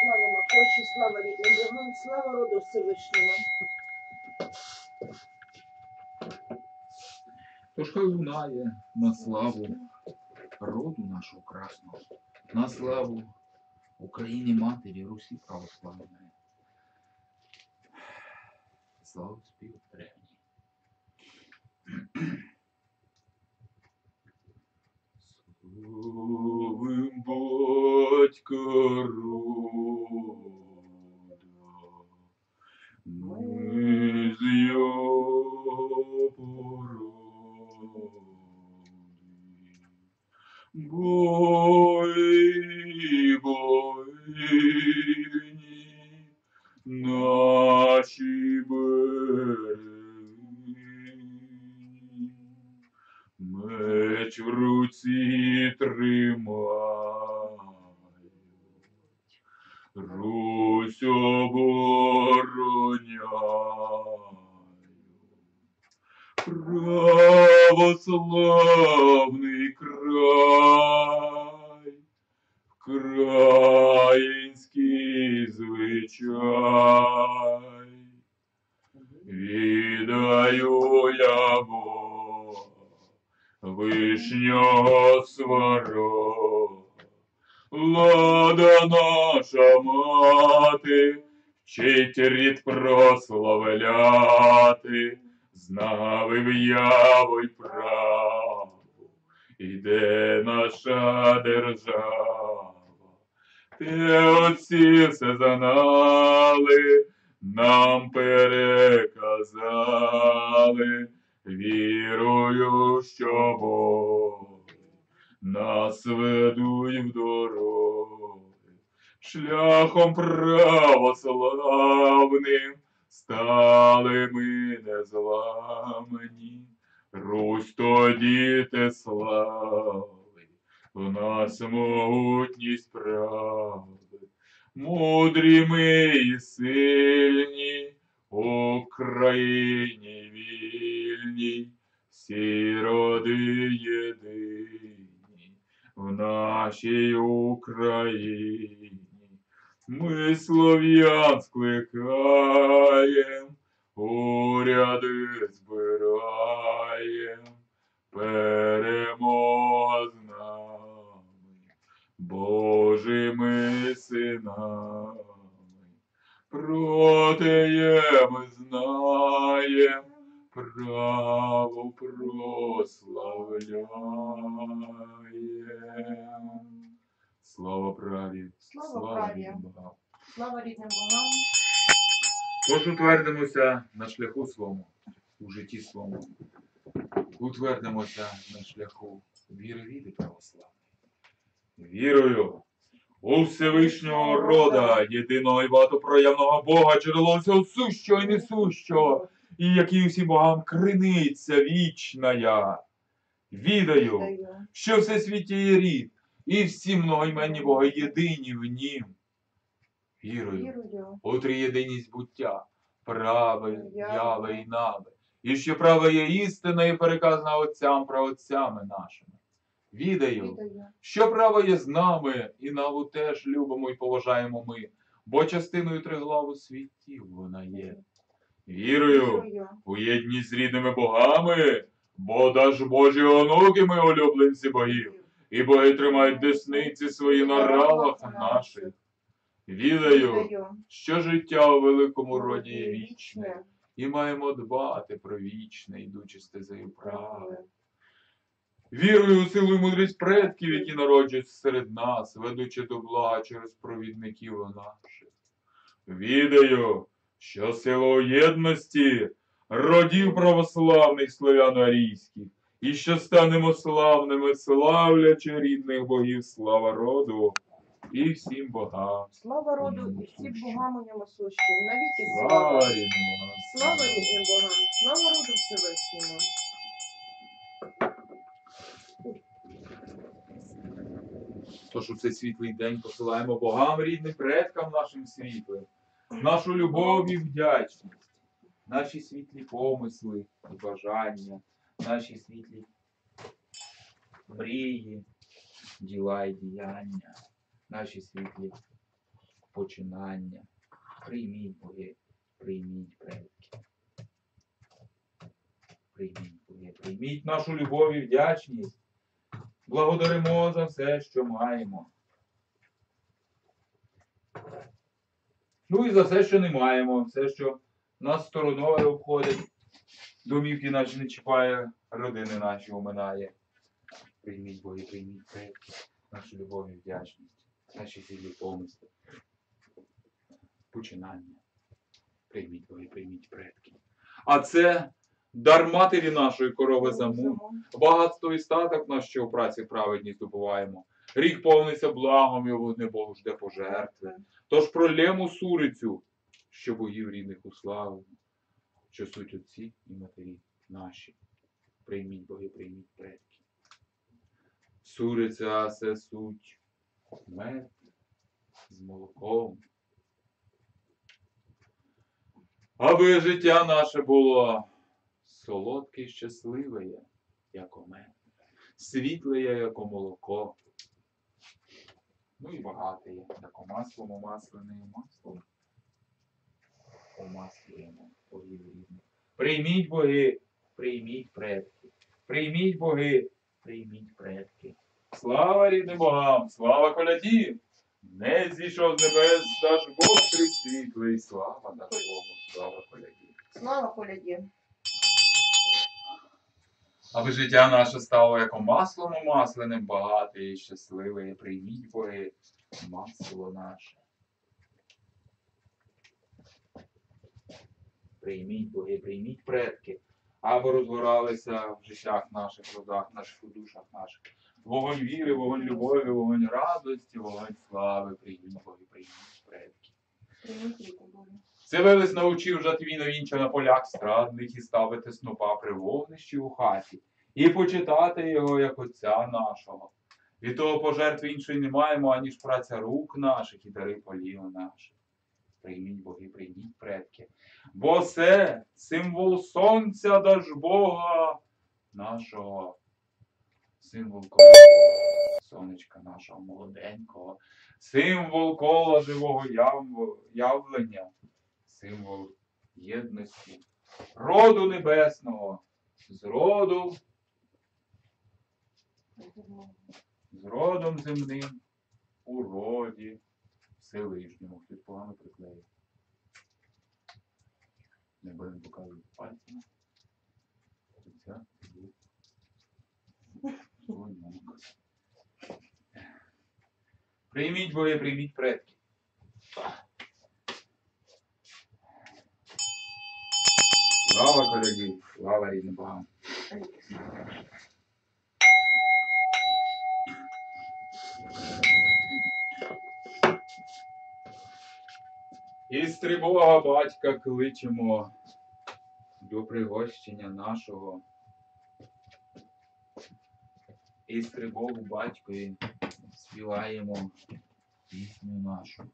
Слава Макоші, слава Богам, слава роду Всевишньому. Тож хай лунає на славу роду нашого красного, на славу Україні Матері Русі православної. Слава спів древній. Славим батька рода, ми з його породи. Бої, бойні, наші берегині. Меч в руці тримають, Русь обороняють. Православний край, Український звичай, віддаю я Бога, вишнього сварога, лада наша мати, вчить рід прославляти, знави в'яву й праву, іде наша держава. Ти отці все знали, нам переказали, вірую, що Бог нас ведуть в дороги, шляхом православним стали ми незламні, Русь тоді те слави, в нас могутність правди, мудрі ми і сильні, Україні вільній, всі роди єдині в нашій Україні. Ми слов'ян скликаєм, уряди збираєм, перемога з нами, Божими синами. Протеє ми знаєм, право прославляєм. Слава праві, Слава праві. богам. Слава рідним богам. Тож утвердимося на шляху своєму, у житті своєму. Утвердимося на шляху віри віри православної. Вірою у Всевишнього рода, єдиного і багатопроявного Бога, джерело всього сущого і несущого, і який усім богам криниця вічна я. Відаю, що все світі є рід, і всі многоіменні Боги єдині в нім. Вірую. у триєдиність буття, праве, Яве. і наве, і що праве є істина і переказана отцям праотцями нашими. Відаю, що право є з нами, і наву теж любимо і поважаємо ми, бо частиною триглаву світів вона є. Вірую у єдність з рідними богами, бо даж Божі онуки ми улюбленці богів, і боги тримають десниці свої на равах наших. Відаю, що життя у великому роді є вічне, і маємо дбати про вічне, йдучи стезею правди. Вірую у силу і мудрість предків, які народжуються серед нас, ведучи до блага через провідників наших. Відаю, що сила єдності родів православних слов'яно-арійських, і що станемо славними, славлячи рідних богів слава роду і всім богам. Слава роду і всім богам у ньому сущим. Навіки Слава слава. рідним богам. Слава рідним богам. Слава роду Всевишньому. Тож у цей світлий день посилаємо богам рідним предкам нашим світлим, нашу любов і вдячність, наші світлі помисли і бажання, наші світлі мрії, діла і діяння, наші світлі починання. Прийміть, боги, прийміть предки. Прийміть, боги, прийміть нашу любов і вдячність. Благодаримо за все, що маємо. Ну і за все, що не маємо, все, що нас стороною обходить, домівки наші не чіпає, родини наші оминає. Прийміть Боги, прийміть предки, нашу любов і вдячність, наші сілі помисли, починання. Прийміть Боги, прийміть предки. А це дар матері нашої корови заму. Багатство і статок наш, що у праці праведні здобуваємо. Рік повниться благом, одне Богу жде пожертви. Тож пролємо сурицю, що богів рідних уславимо, що суть отці і матері наші. Прийміть боги, прийміть предки. Суриця це суть мед з молоком. Аби життя наше було солодке і щасливе, як мед, світле, як молоко. Ну і багате є, як маслом, умаслене маслом. Умаслюємо богів рідних. Прийміть боги, прийміть предки. Прийміть боги, прийміть предки. Слава рідним богам, слава коляді! Не зійшов з небес, даж Бог світлий, слава даж Богу, слава коляді. Слава коляді. Аби життя наше стало як маслом умасленим, багате і щасливе, прийміть боги масло наше. Прийміть боги, прийміть предки, аби розгоралися в життях наших, родах наших, душах наших. Вогонь віри, вогонь любові, вогонь радості, вогонь слави, прийміть боги, прийміть предки. Прийміть боги. Це велес навчив жатві новінча на полях страдних і ставити снопа при вогнищі у хаті, і почитати його як отця нашого. Від того пожертви іншої не маємо, аніж праця рук наших і дари полів наших. Прийміть боги, прийміть предки. Бо це символ сонця даж Бога нашого. символ кола, сонечка нашого молоденького, символ кола живого яв- явлення, символ єдності, роду небесного, з роду, з родом земним, у роді Всевишньому. Хтось погано приклеїв. Не будемо показувати пальцями. Це слоненок. Прийміть боги, прийміть предки. Слава королі, слава рідним богам. Істри Бога батька кличемо до пригощення нашого. Істри Богу батькові співаємо пісню нашу.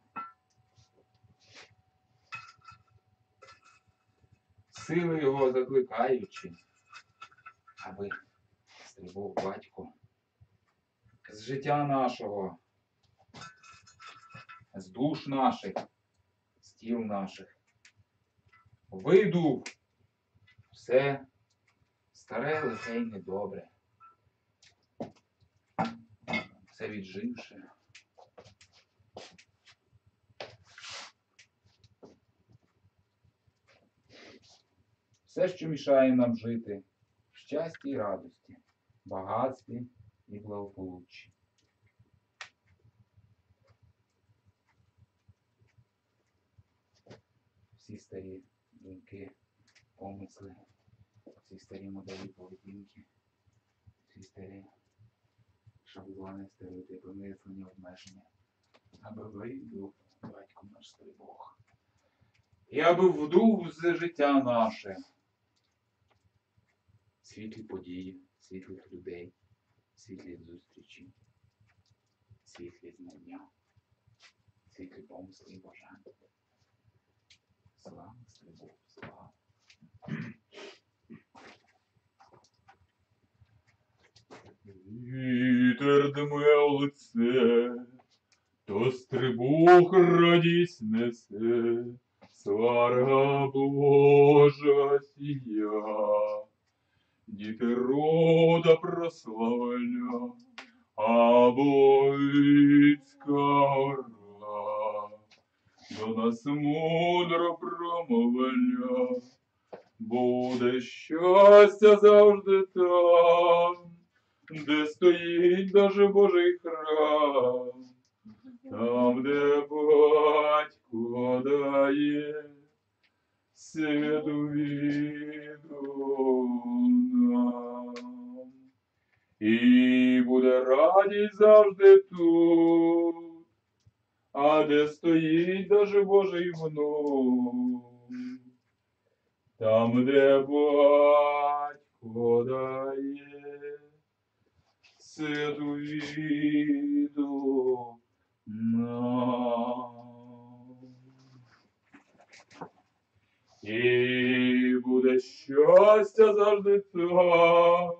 Сили його закликаючи, аби стрибов батько з життя нашого, з душ наших, з тіл наших, видув все старе, лихе й недобре, все відживши. Все, що мішає нам жити в щасті і радості, багатстві і благополуччі. Всі старі думки, помисли, всі старі моделі поведінки, всі старі шаблони, стереотипи, мислення, обмеження, аби вийду батько наш старий Бог. І аби вдув з життя наше світлі події, світлих людей, світлі зустрічі, світлі знання, світлі помисли і бажання. Слава Богу, слава. Вітер дме в лице, то стрибух радість несе, сварга Божа сія, діти рода прославля, а Боїцька гора, до нас мудро промовля, буде щастя завжди там, де стоїть даже Божий храм, там, де батько дає святу віду нам. І буде радість завжди тут, а де стоїть даже Божий внук, там, де батько дає святу віду нам. І буде щастя завжди там,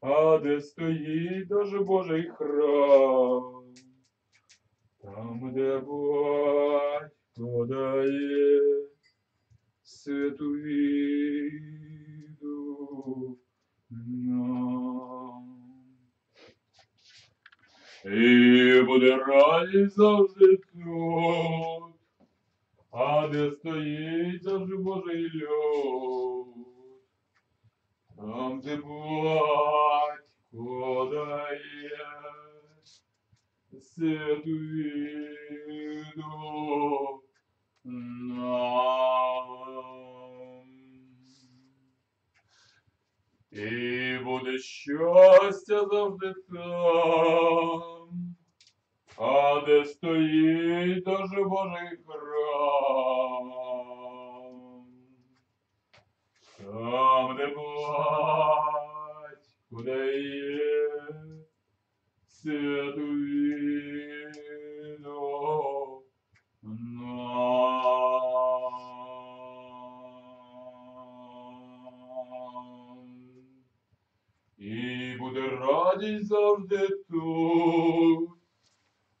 а де стоїть даже Божий храм, там, де батько дає святу віду нам. І буде радість завжди тут, а де стоїть завжди Божий люд, там, де батько дає святу віду нам. І буде щастя завжди там, а де стоїть даже Божий храм. Там, де батько дає святу віду нам. І буде радість завжди тут,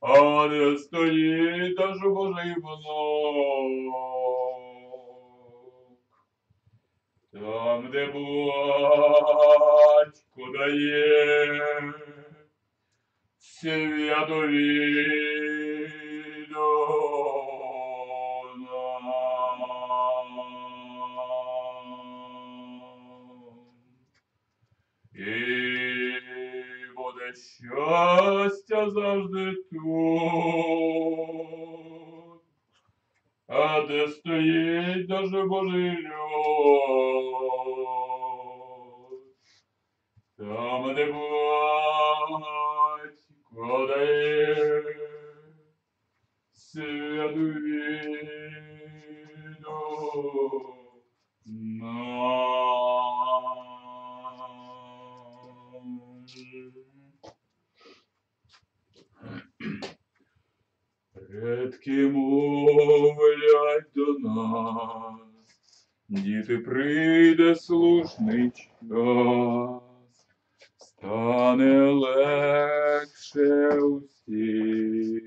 а де стоїть аж Божий внук. Там, де батько дає святовідо І буде щастя завжди тут, а де стоїть даже Божий люд. Там, де батько дає святу віду нам. Предки мовлять до нас, діти прийде слушний час, стане легше усім,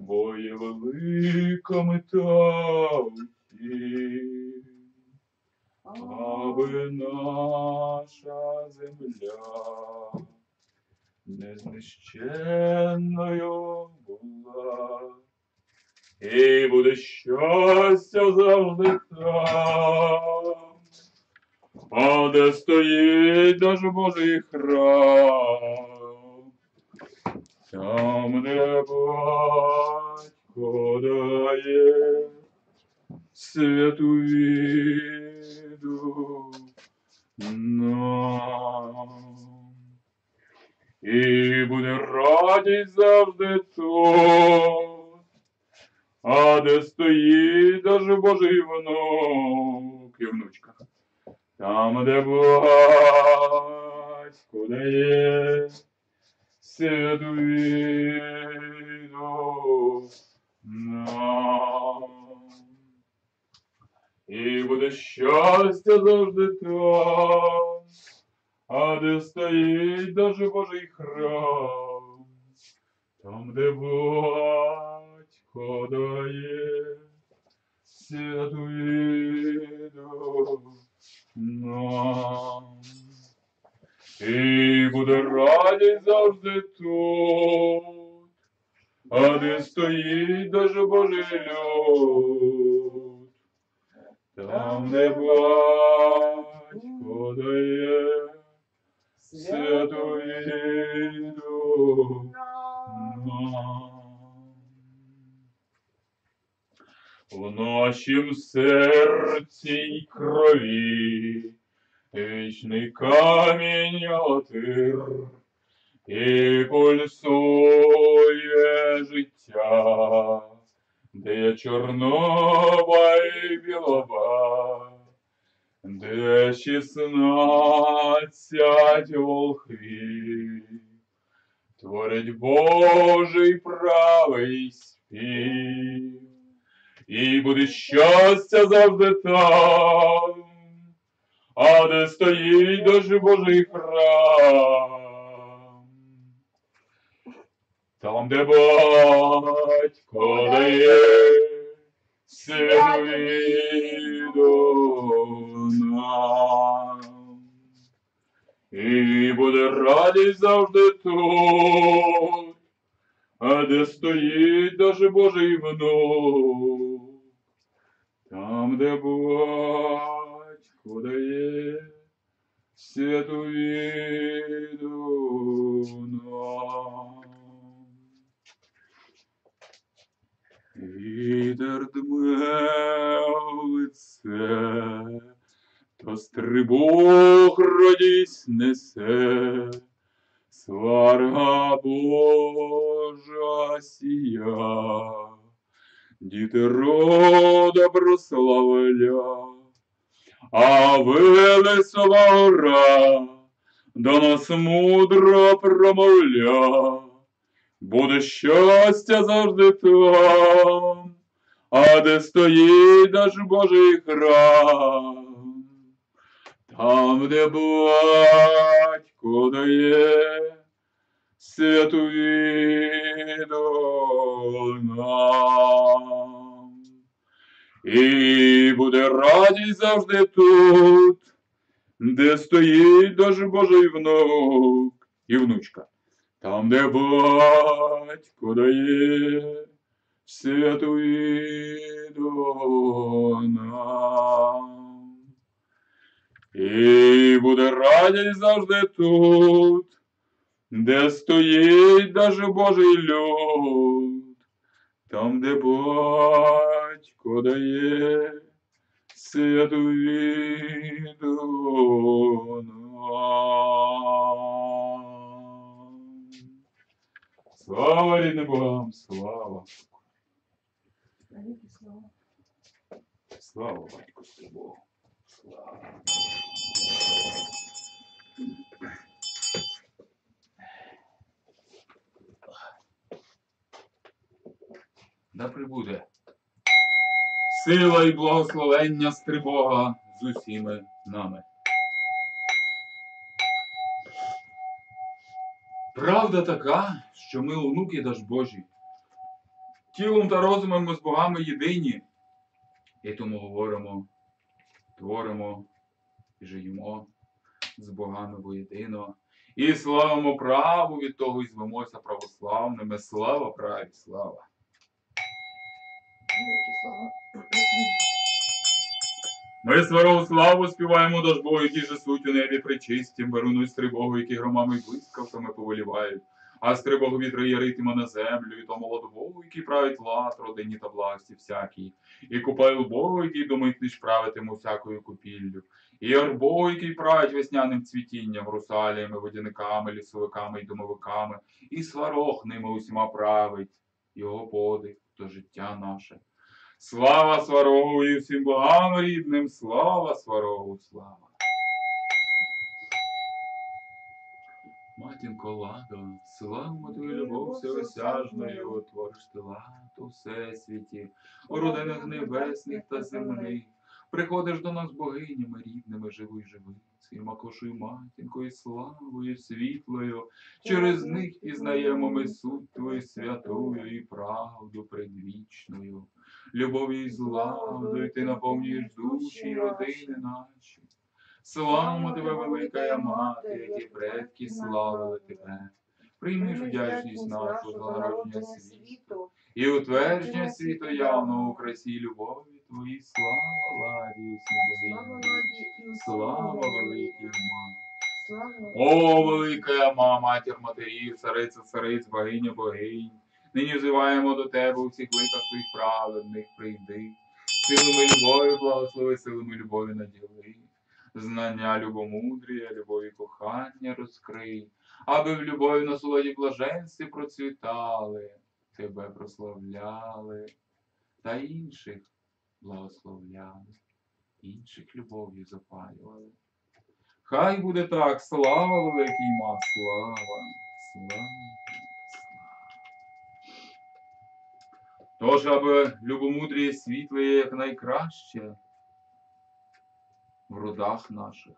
бо є велика мета усім, аби наша земля незнищенною була, і буде щастя завжди там, а де стоїть наш Божий храм, там, де батько дає святу віду нам. І буде радість завжди тут, а де стоїть даже Божий внук і внучка. Там, де батько дає святу віду нам. І буде щастя завжди там, а де стоїть даже Божий храм, там, де батько дає святу віду нам. І буде радість завжди тут, а де стоїть даже Божий люд. Там, де батько дає святу віду нам. В нашім серці й крові вічний камінь отир, і пульсує життя, де є чорноба і білоба, де шістнадцять волхвів, творить Божий правий спів, і буде щастя завжди там, а де стоїть дуже Божий храм. Там, де батько дає святу віду нам. І буде радість завжди тут, а де стоїть даже Божий внук. Там, де батько дає святу віду нам. Вітер дме в лице, то стрибок радість несе, сварга Божа сія, діти рода прославля, а весела гора до нас мудро промовля. Буде щастя завжди там, а де стоїть наш Божий храм. Там, де батько дає святу віду нам. І буде радість завжди тут, де стоїть даже Божий внук і внучка. Там, де батько дає святу віду нам. І буде радість завжди тут, де стоїть даже Божий люд, там, де батько дає святу віду нам. Слава рідним Богам, слава, слава. батьку Богу. Да прибуде сила і благословення стрибога з усіми нами. Правда така, що ми онуки даж Божі. Тілом та розумом ми з богами єдині. І тому говоримо, творимо і живемо з богами воєдино. І славимо праву від того і звемося православними. Слава праві, слава. Ми свару славу співаємо даж Богу, які же суть у небі причисті, беруну стрибогу, які громами блискавками повелівають. А стрибог вітри є ритима на землю, і то молодову, який править лад, родині та власті всякій. І який думають лиш правитиму всякою купіллю. І арбогу, який править весняним цвітінням, русаліями, водяниками, лісовиками й домовиками, і сварог ними усіма править, його подих то життя наше. Слава сварогу і всім богам рідним, слава сварогу, слава. Матінко ладо, славимо твою любов всеосяжною, твориш ти лад у всесвіті, у родинах небесних та земних. Приходиш до нас богинями рідними, живий цим макошою матінкою, славою, світлою. Через них пізнаємо ми суть твою святою і правду предвічною. Любов'ю і зладою ти наповнюєш душі й родини наші. Славимо тебе, велика мати, які предки славили тебе. Прийми ж вдячність нашу за народження світу і утвердження світу явного у красі любові твої. Слава ладі усім Слава великій мам. О, велика мама, матір матерів, цариця цариць, богиня богинь. Нині взиваємо до тебе у всіх ликах твоїх праведних, прийди. Силами любові, благослови, силами любові наділи. Знання любомудрія, любові кохання розкрий, аби в любові на солоді блаженстві процвітали, тебе прославляли, та інших благословляли, інших любов'ю запалювали. Хай буде так, слава великій ма, слава, слава, слава. Тож, аби любомудріє світле як найкраще в родах наших,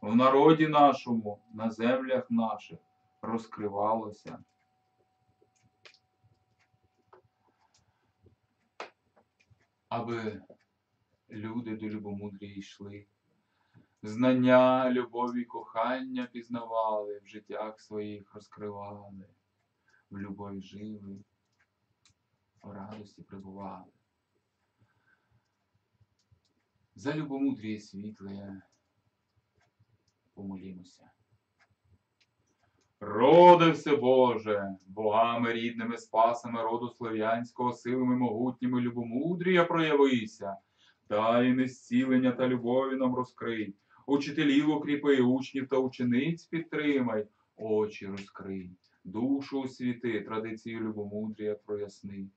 в народі нашому, на землях наших розкривалося. Аби люди до любомудрія йшли знання, любові, кохання пізнавали, в життях своїх розкривали, в любові жили, в радості пребували. За любомудріє світле помолімося. Роди все Боже, богами рідними, спасами роду слов'янського, силами могутніми любомудрія проявися, тайни зцілення та любові нам розкрий. Учителів укріпи, учнів та учениць підтримай, очі розкрий, душу освіти, традицію любомудрія проясни.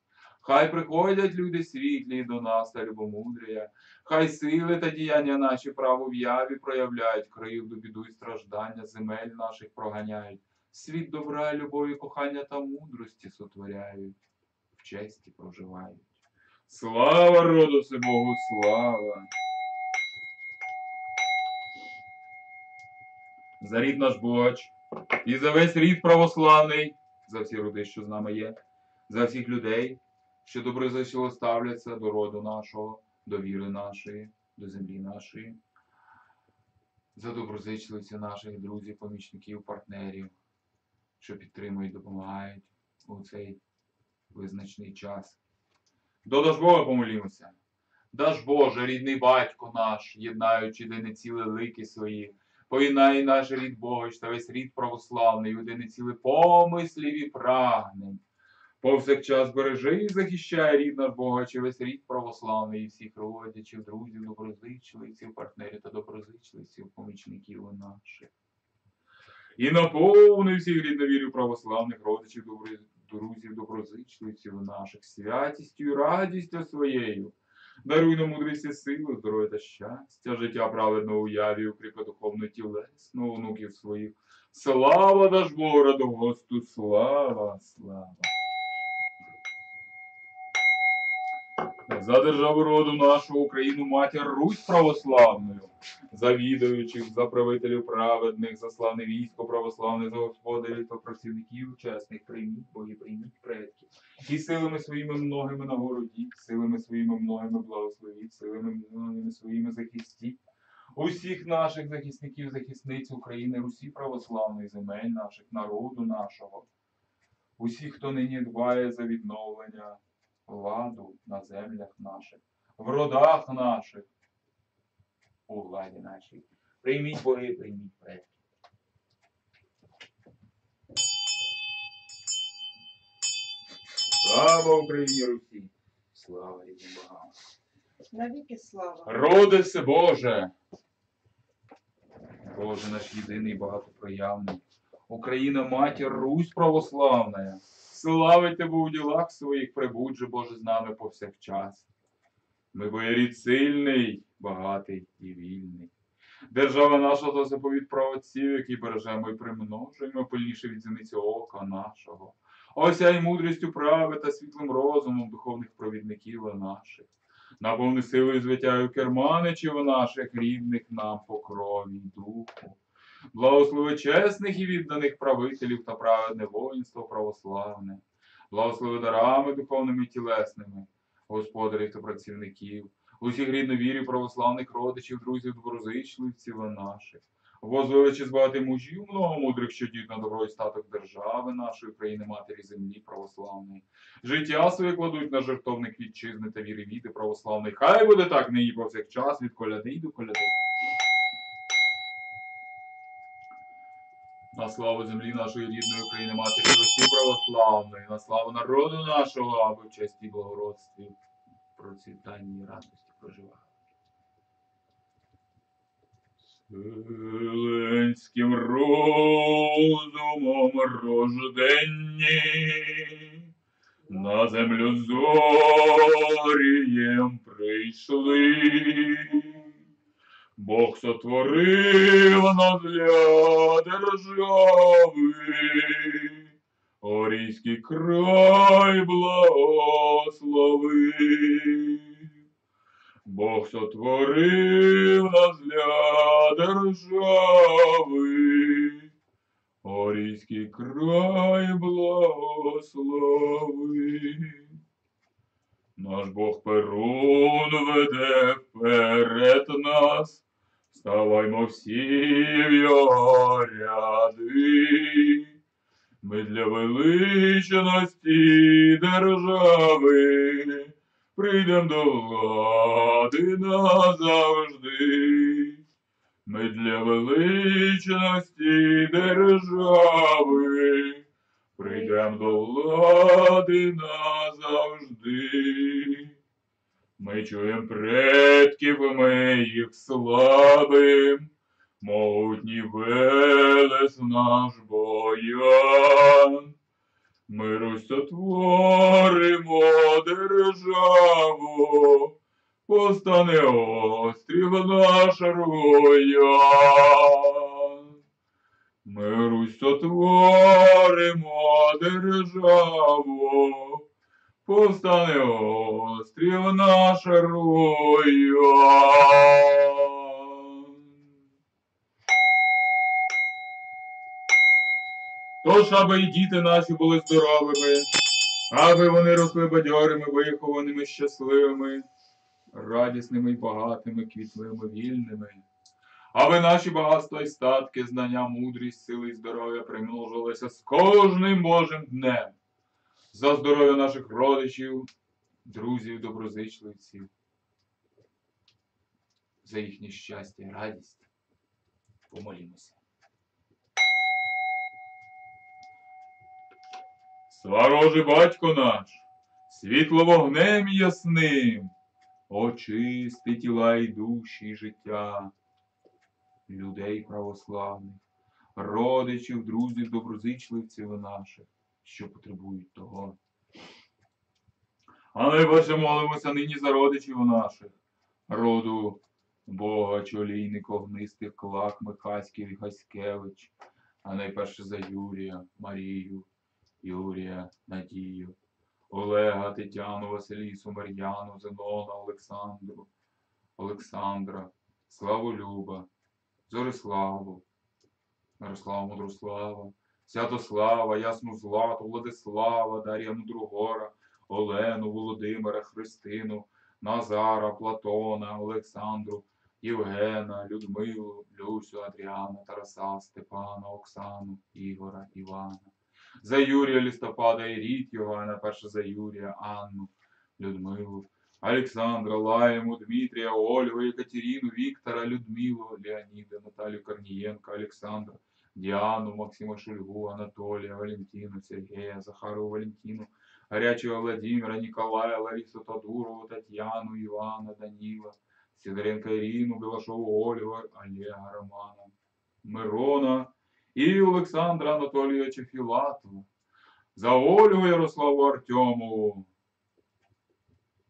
Хай приходять люди світлі до нас та любомудрія, хай сили та діяння наші право в яві проявляють, кривду, біду й страждання земель наших проганяють, світ добра, любові, кохання та мудрості сотворяють, в честі проживають. Слава роду Богу, слава! за рід наш Богач і за весь рід православний, за всі роди, що з нами є, за всіх людей, що доброзичливо ставляться до роду нашого, до віри нашої, до землі нашої, за доброзичливість наших друзів, помічників, партнерів, що підтримують, допомагають у цей визначний час. До Даж Бога помолімося. Даж Боже, рідний батько наш, єднаючи єдине ціле лики свої, поєднай наш рід Богоч та весь рід православний, єдине ціле помислів і прагнень. Повсякчас бережи і захищай рід наш Богач і весь рід православний і всіх родичів, друзів, доброзичливців, партнерів та доброзичливців, помічників наших. І наповни всіх рідновірів православних родичів, друзів, доброзичливців наших, святістю і радістю своєю. Даруй нам мудрість силу, здоров'я та щастя, життя праведного уяві, укріпи духовно тілесно, онуків своїх. Слава даж Богу, радогосту, слава, слава. За державу роду нашу Україну, матір Русь православною, за відаючих, за правителів праведних, за славне військо православне, за господарів та працівників чесних, прийміть, боги, прийміть предків. І силами своїми многими нагородіть, силами своїми многими благословіть, силами многими своїми захистіть. Усіх наших захисників, захисниць України, Русі православної, земель наших, народу нашого, усіх, хто нині дбає за відновлення ладу на землях наших, в родах наших, у владі нашій. Прийміть боги, прийміть предки. Слава Україні Русі! Слава рідним богам! Навіки слава. Родисе Боже! Боже наш єдиний багатопроявний. Україна матір Русь православна. Славить тебе у ділах своїх, прибудь же, Боже, з нами повсякчас. Ми боярід сильний, багатий і вільний. Держава наша то заповідь правоців, який бережемо і примножуємо пильніше від зіниці ока нашого. Осяй мудрістю прави та світлим розумом духовних провідників наших. Наповни силою звитяю керманичів наших рідних нам по крові й духу. Благослови чесних і відданих правителів та праведне воїнство православне. Благослови дарами духовними і тілесними, господарів та працівників, усіх рідновірів православних родичів, друзів, доброзичливців наших. Возвеличі збагати мужів, много мудрих, що діють на добро і статок держави нашої країни, матері землі православної. Життя своє кладуть на жертовник вітчизни та віри віти православної. Хай буде так нині повсякчас від коляди до коляди. На славу землі нашої рідної України, матері Росії православної, на славу народу нашого, аби в честі благородстві, процвітанні і радості проживали. Селенським розумом рожденні, на землю зорієм прийшли. Бог сотворив нас для держави, Орійський край благословив. Бог сотворив нас для держави, Орійський край благословив. Наш Бог Перун веде вперед нас, ставаймо всі в його ряди. Ми для величності держави прийдем до влади назавжди. Ми для величності держави прийдем до влади назавжди. Ми чуєм предків, ми їх славим, могутній велес наш боян. Ми Русь сотворимо державу, постане острів наш роян. Ми Русь сотворимо державу, повстане острів наш роян. Тож, аби і діти наші були здоровими, аби вони росли бадьорими, вихованими, щасливими, радісними й багатими, квітливими, вільними. Аби наші багатства і статки, знання, мудрість, сили і здоров'я примножувалися з кожним Божим днем. За здоров'я наших родичів, друзів, доброзичливців, за їхнє щастя і радість. Помолімося. Сварожий батько наш, світло вогнем ясним, очисти тіла і душі і життя, людей православних, родичів, друзів, доброзичливців наших, що потребують того. А найперше молимося нині за родичів наших, роду Бога, чолійник, огнистих, клак, Михаськів і Гаськевич, а найперше за Юрія, Марію, Юрія, Надію, Олега, Тетяну, Василісу, Мар'яну, Зенона, Олександру, Олександра, Славолюба, Зориславу, Мирослава Мудрослава, Святослава, Ясну Злату, Владислава, Дар'я Мудрогора, Олену, Володимира, Христину, Назара, Платона, Олександру, Євгена, Людмилу, Люсю, Адріана, Тараса, Степана, Оксану, Ігора, Івана. За Юрія Листопада і Рід Йоганна, перше за Юрія, Анну, Людмилу, Олександра, Лаєму, Дмитрія, Ольгу, Екатерину, Віктора, Людмилу, Леоніда, Наталію Корнієнка, Олександра, Діану, Максима Шульгу, Анатолія, Валентину, Сергея, Захару, Валентину, Горячего Владимира, Николая, Ларису Тодурову, Татьяну, Ивана, Данила, Сидоренко Ирину, Белашову Ольгу, Олега Романа, Мирона і Олександра Анатолійовича Філатова. За Ольгу Ярославу Артемову,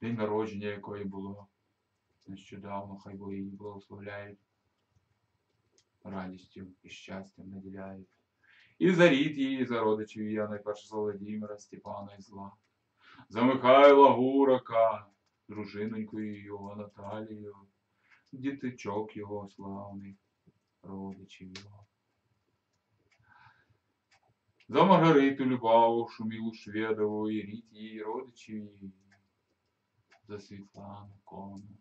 день народження якої було нещодавно, хай Бог її благословляють, радістю і щастям наділяють. І за рід її, за родичів її, а найперше за Володимира, Степана і Зла. За Михайла Гурака, дружинонькою його Наталію, діточок його славних, родичів його. За Маргариту Любаву, Шумілу Шведову і рід її, родичів її. За Світлану Кону,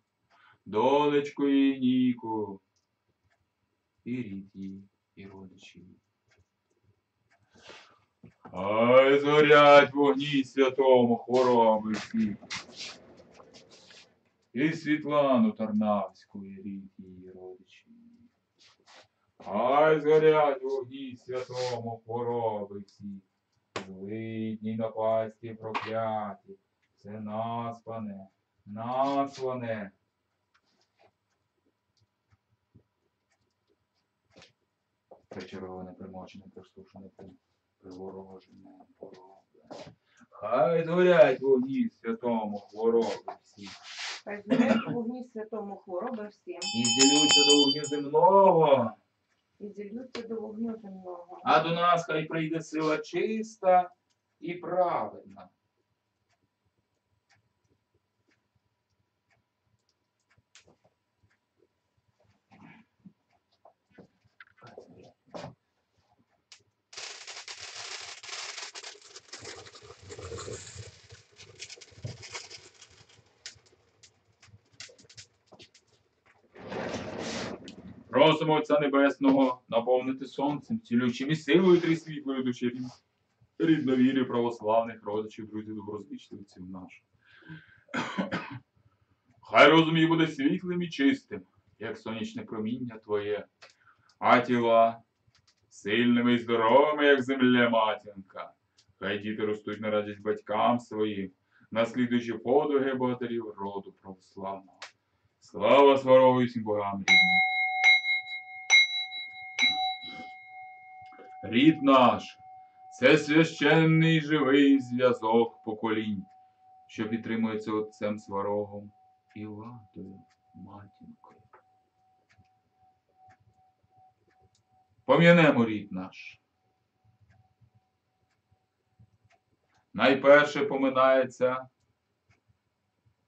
донечку її Ніку, і рід її, і родичів її. Ай, зорять вогні святому хвороби всі. І Світлану Тарнавську, і рід її родичі. Ай, згорять вогні святому хвороби всі. Злидні напасті прокляті. Це наспане, наслане. Причароване, примочене, простушене, при- приворожене, пороблене. Хай згорять вогні святому хвороби всі. Хай згорять вогні святому хвороби всім, І зділються до вогню земного. і зільються до вогню земного. А до нас хай прийде сила чиста і праведна. Просимо Отця Небесного наповнити сонцем, цілючим і силою три світлої душі рідновірі православних родичів, друзів, доброзичливців наших. Хай розум їх буде світлим і чистим, як сонячне проміння Твоє, а тіла сильними і здоровими, як земля матінка. Хай діти ростуть на радість батькам своїм, наслідуючи подвиги богатирів роду православного. Слава сварові всім богам рідним. Рід наш це священний живий зв'язок поколінь, що підтримується отцем сварогом і ладою матінкою. Пом'янемо рід наш. Найперше поминається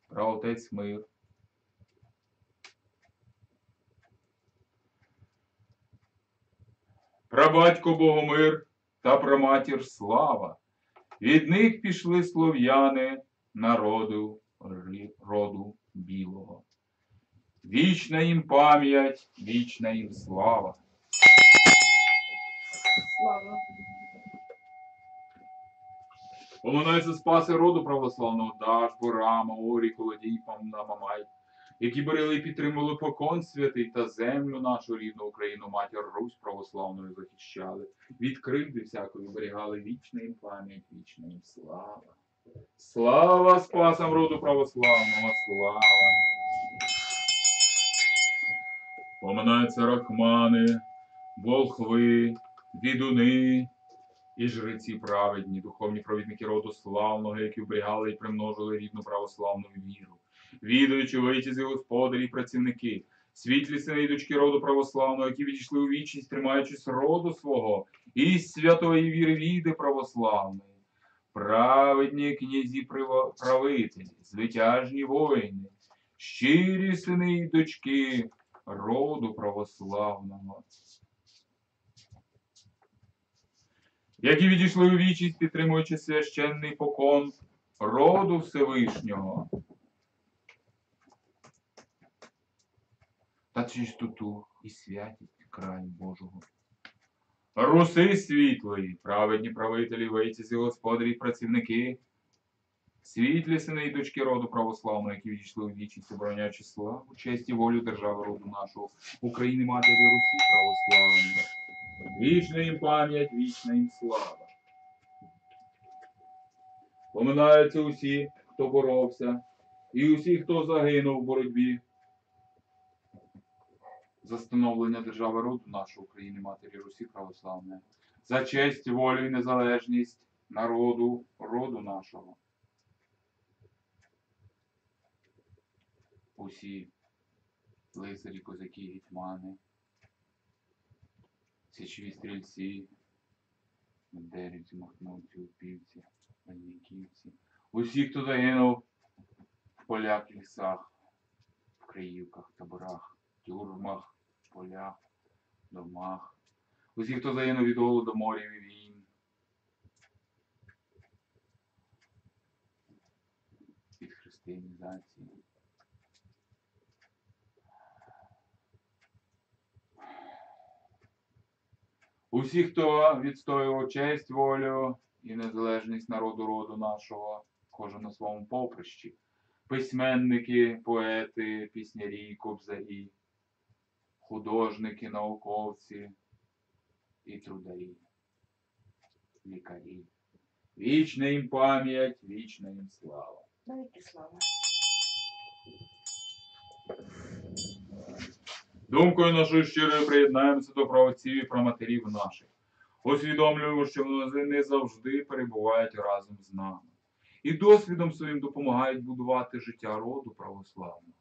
праотець мир. Прабатько Богомир та праматір слава. Від них пішли слов'яни народу роду білого. Вічна їм пам'ять, вічна їм слава. Слава. Поминаються спаси роду православного Даш, Борама, Орі, Колодій, Памна, Мамай, які берели і підтримували покон святий та землю нашу рідну Україну, матір Русь православною захищали. Від кривди всякої берігали вічна їм пам'ять, вічна їм слава. Слава спасам роду православного, слава! Поминаються рахмани, волхви, відуни, і жреці праведні, духовні провідники роду славного, які вберігали і примножили рідну православну віру, відуючи витязі господарі і працівники, світлі сини і дочки роду православного, які відійшли у вічність, тримаючись роду свого і святої віри віди православної. Праведні князі правителі, звитяжні воїни, щирі сини і дочки роду православного. які відійшли у вічість, підтримуючи священний покон роду Всевишнього. Та чистоту і святість краю Божого. Руси світлої, праведні правителі, вийці господарі, працівники, світлі сини і дочки роду православного, які відійшли у вічість, обороняючи славу, честь і волю держави роду нашого, України Матері Русі православної. Вічна їм пам'ять, вічна їм слава. Поминаються усі, хто боровся, і усі, хто загинув у боротьбі за становлення держави роду нашої України, Матері Русі православної, за честь, волю і незалежність народу, роду нашого. Усі лицарі, козаки, гетьмани, січові стрільці, бандерівці, махновці, упівці, вальниківці. Усі, хто загинув в полях, лісах, в Криївках, таборах, тюрмах, полях, домах. Усі, хто загинув від голоду, морів і війн. Від християнізації. Усі, хто відстоював честь, волю і незалежність народу роду нашого, кожен на своєму поприщі. Письменники, поети, піснярі, кобзарі, художники, науковці і трударі, лікарі. Вічна їм пам'ять, вічна їм слава. Навіки слава. Думкою нашою щирою приєднаємося до правоців і праматерів наших. Усвідомлюємо, що вони не завжди перебувають разом з нами. І досвідом своїм допомагають будувати життя роду православного.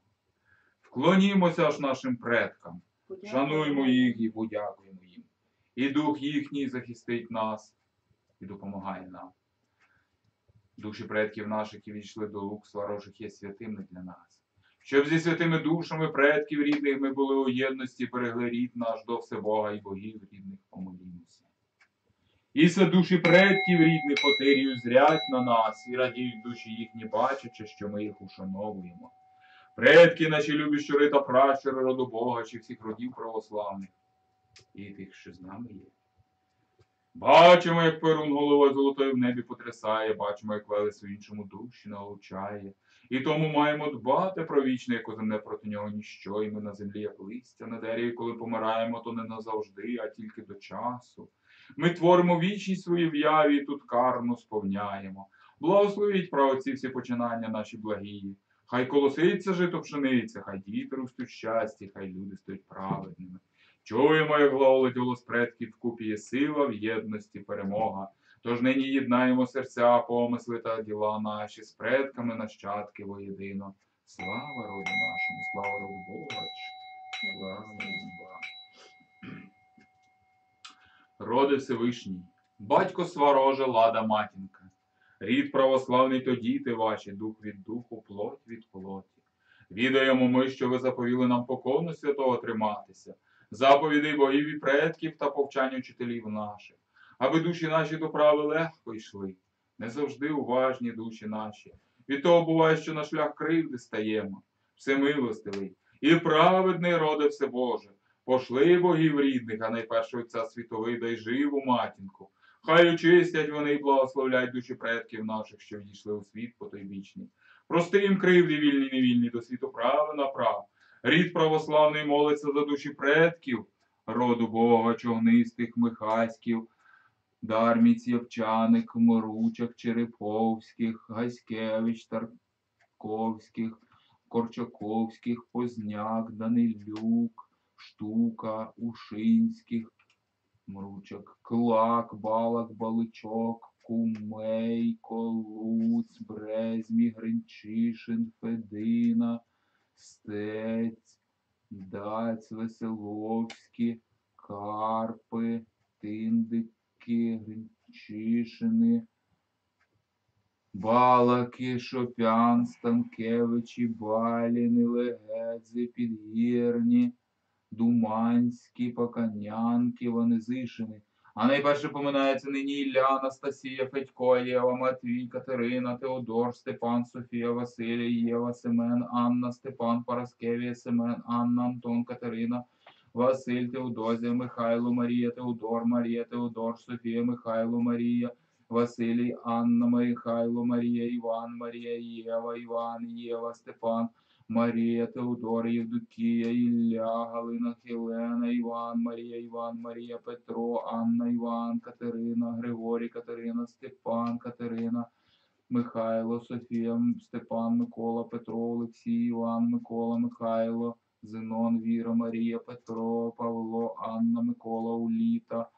Вклонімося аж нашим предкам, шануймо їх і подякуємо їм. І дух їхній захистить нас і допомагає нам. Душі предків наших, які відійшли до лук сварожих, є святими для нас. Щоб зі святими душами предків рідних ми були у єдності, берегли рід наш до Всебога і богів рідних помолімося. І се душі предків рідних потирію зрять на нас, і радіють душі їхні, бачачи, що ми їх ушановуємо. Предки наші любі щури та пращури роду Бога, чи всіх родів православних, і тих, що з нами є. Бачимо, як перун головою золотою в небі потрясає, бачимо, як велесу іншому душі налучає. І тому маємо дбати про вічне, яко земне проти нього ніщо, і ми на землі, як листя на дереві, коли помираємо, то не назавжди, а тільки до часу. Ми творимо вічність свої в яві, і тут карну сповняємо. Благословіть праотці всі починання наші благії. Хай колоситься жито пшениця, хай діти ростуть щасті, хай люди стають праведними. Чуємо, як глаголить голос предків вкупі є сила в єдності перемога. Тож нині єднаємо серця, помисли та діла наші з предками нащадки воєдино. Слава роду нашому, слава роду Бога. Слава Бога. Роди Всевишній, батько свароже, лада матінка. Рід православний то діти ваші, дух від духу, плоть від плоті. Відаємо ми, що ви заповіли нам покону святого триматися, заповідей богів і предків та повчань учителів наших. аби душі наші до прави легко йшли. Не завжди уважні душі наші. Від того буває, що на шлях кривди стаємо. Всемилостивий і праведний роде все Боже. Пошли богів рідних, а найперше Отця світовида й живу матінку. Хай очистять вони і благословляють душі предків наших, що відійшли у світ потойбічний. Прости їм кривди вільні невільні до світу прави направ. Рід православний молиться за душі предків, роду Бога, чогнистих, михаськів, дарміць, явчаник, моручак, череповських, Гаськевич, Тарковських, Корчаковських, Позняк, Данилюк, Штука, Ушинських, Мручак, Клак, Балак, Баличок, Кумей, Колуц, Брезмі, Гринчишин, Федина, Стець, Даць, Веселовські, Карпи, Тиндики, Гринчишини, Балаки, Шопян, Станкевичі, Баліни, Легедзи, Підгірні, Думанські, Паканянки, Ванезишини. А найперше поминається нині Ілля, Анастасія, Федько, Єва, Матвій, Катерина, Теодор, Степан, Софія, Василій, Єва, Семен, Анна, Степан, Параскевія, Семен, Анна, Антон, Катерина, Василь, Теодозія, Михайло, Марія, Теодор, Марія, Теодор, Софія, Михайло, Марія, Василій, Анна, Михайло, Марія, Іван, Марія, Єва, Іван, Єва, Степан, Марія, Теодор, Євдокія, Ілля, Галина, Хелена, Іван, Марія, Іван, Марія, Петро, Анна, Іван, Катерина, Григорій, Катерина, Степан, Катерина, Михайло, Софія, Степан, Микола, Петро, Олексій, Іван, Микола, Михайло, Зенон, Віра, Марія, Петро, Павло, Анна, Микола, Уліта,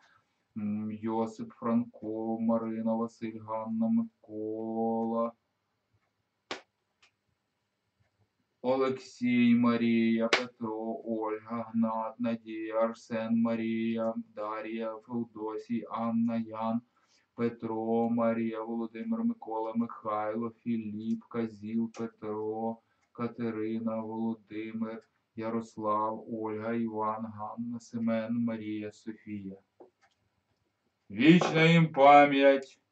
Йосип, Франко, Марина, Василь, Ганна, Микола, Олексій, Марія, Петро, Ольга, Гнат, Надія, Арсен, Марія, Дар'я, Феодосій, Анна, Ян, Петро, Марія, Володимир, Микола, Михайло, Філіп, Казіл, Петро, Катерина, Володимир, Ярослав, Ольга, Іван, Ганна, Семен, Марія, Софія. Вічна їм пам'ять.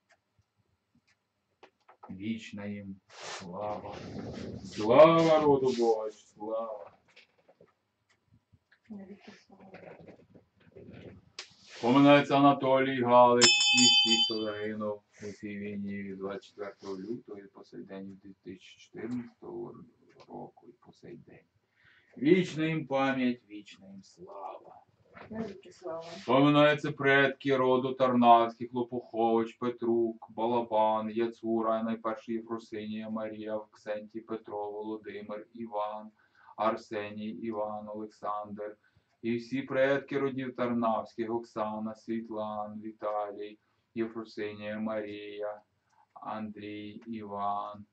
Вічна їм слава. Слава роду. Навіки слава. Поминається Анатолій Галич і всі, хто загинув у цій війні від 24 лютого і по сей день 2014 року і по сей день. Вічна їм пам'ять, вічна їм слава. Поминаються предки роду Тарнавських, Лопухович, Петрук, Балабан, Яцура, найперший Єфросинія, Марія, Ксентій, Петро, Володимир, Іван, Арсеній, Іван, Олександр. І всі предки родів Тарнавських, Оксана, Світлан, Віталій, Єфросинія, Марія, Андрій, Іван.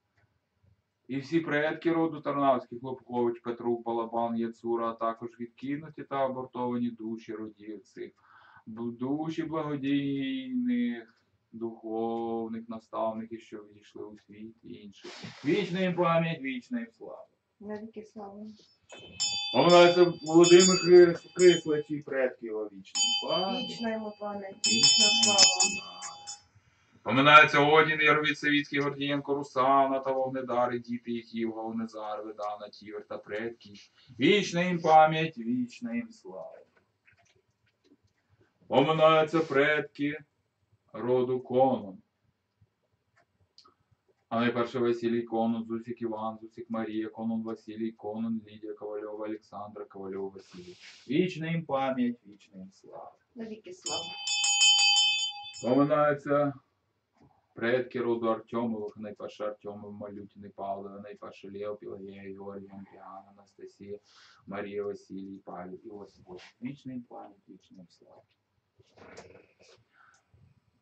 І всі предки роду Тарнавських, Лобкович, Петрук, Балабан, Яцура, а також відкинуті та абортовані душі родів цих, душі благодійних, духовних наставників, що відійшли у світ і інших. Вічна їм пам'ять, вічна їм слава. Навіки слава. Поминається Володимир Крислач і предки його вічна пам'ять. Вічна йому пам'ять. Вічна слава. Поминається Одін, Яровіт, Савіцький, Гордієнко, Русана та Вогнедари, діти їх Ів, Вогнезар, Ведана, Тівер та предки. Вічна їм пам'ять, вічна їм слава. Поминаються предки роду Конон. А найперше Василій Конон, Зусік Іван, Зусік Марія, Конон Василій, Конон Лідія, Ковальова, Олександра, Ковальов Василій. Вічна їм пам'ять, вічна їм слава. Навіки слава. Поминаються предки роду Артемових, найперше Артемов, Малютіни, Павлова, найперше Лєв, Пілагея, Георгій, Андріан, Анастасія, Марія, Василій, Павел, Іосиф. Вічний пам'ять, вічний слава.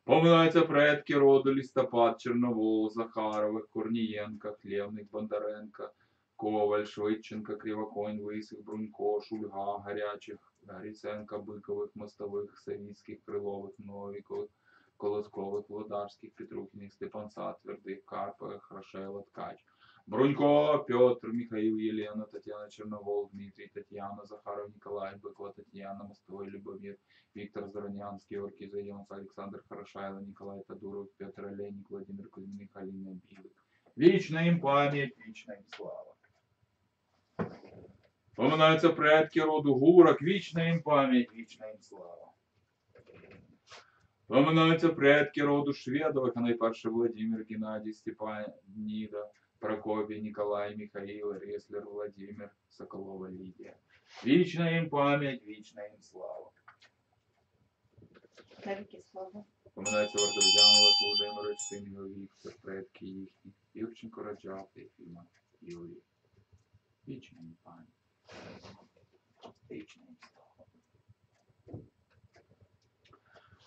Поминаються предки роду Лістопад, Чорновол, Захарових, Корнієнка, Хлєвник, Бондаренка, Коваль, Швидченка, Кривоконь, Висих, Брунько, Шульга, Гарячих, Гриценка, Бикових, Мостових, Савіцьких, Крилових, Новікових, Колоскових, Володарських, Петрухіних, Степанца, Твердих, Карпових, Рошела, Ткач, Брунько, Петр, Михаил, Елена, Татьяна Черновол, Дмитрий, Татьяна, Захаров, Николай, Быкова, Татьяна, Мостовой, Любомир, Виктор Заронянский, Оркий Заемс, Александр Хорошайло, Николай Тодуров, Петр Олейник, Владимир Кузьминых, Алина Билык. Вічна їм пам'ять, вічна їм слава. Поминаються предки роду Гурок, вічна їм пам'ять, вічна їм слава. Поминаються предки роду Шведових, а найперше Владимир, Геннадій, Степаніда, Прокопій, Ніколай, Михаїл, Реслер, Владимир, Соколова, Лідія. Вічна їм пам'ять, вічна їм слава. Навіки слава. Поминається Вардовдянова, Володимирович, син його Віктор, предки їхні. Юрченко Раджав, Єфіма, Юрій. Вічна їм пам'ять. Вічна їм слава.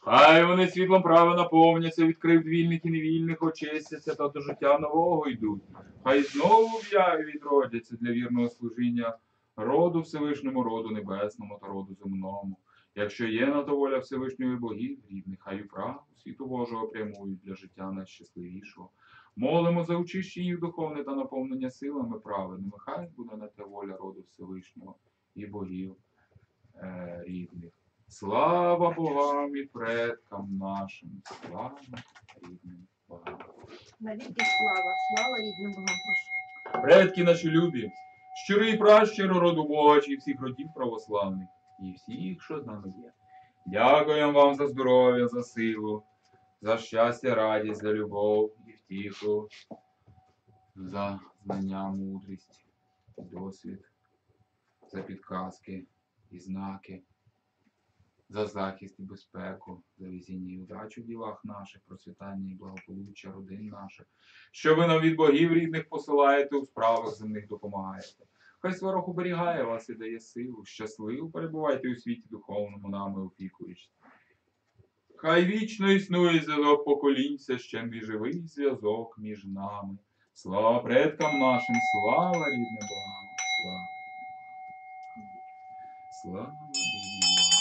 Хай вони світлом права наповняться, відкрив вільних і невільних, очистяться та до життя нового йдуть. Хай знову в яві відродяться для вірного служіння роду Всевишньому, роду небесному та роду земному. Якщо є на то воля Всевишньої богів рідних, хай у світу Божого прямують для життя найщасливішого. Молимо за очищення їх духовне та наповнення силами праведними. Хай буде на те воля роду Всевишнього і богів е, рідних. Слава Богам і предкам нашим, слава рідним богам. Навіки слава. Слава рідним Богам. Прошу. Предки наші любі, щирий пращуро роду Божий, всіх родів православних і всіх, що з нами є. Дякуємо вам за здоров'я, за силу, за щастя, радість, за любов і втіху, за знання, мудрість, досвід, за підказки і знаки, за захист і безпеку, за везіння і удачу в ділах наших, процвітання і благополуччя родин наших що ви нам від богів рідних посилаєте у справах земних допомагаєте. Хай сварог оберігає вас і дає силу, щасливо перебувайте у світі духовному нами опікуючись. Хай вічно існує зв'язок поколінь, священний живий зв'язок між нами. Слава предкам нашим, слава рідним богам, слава. Слава рідним богам.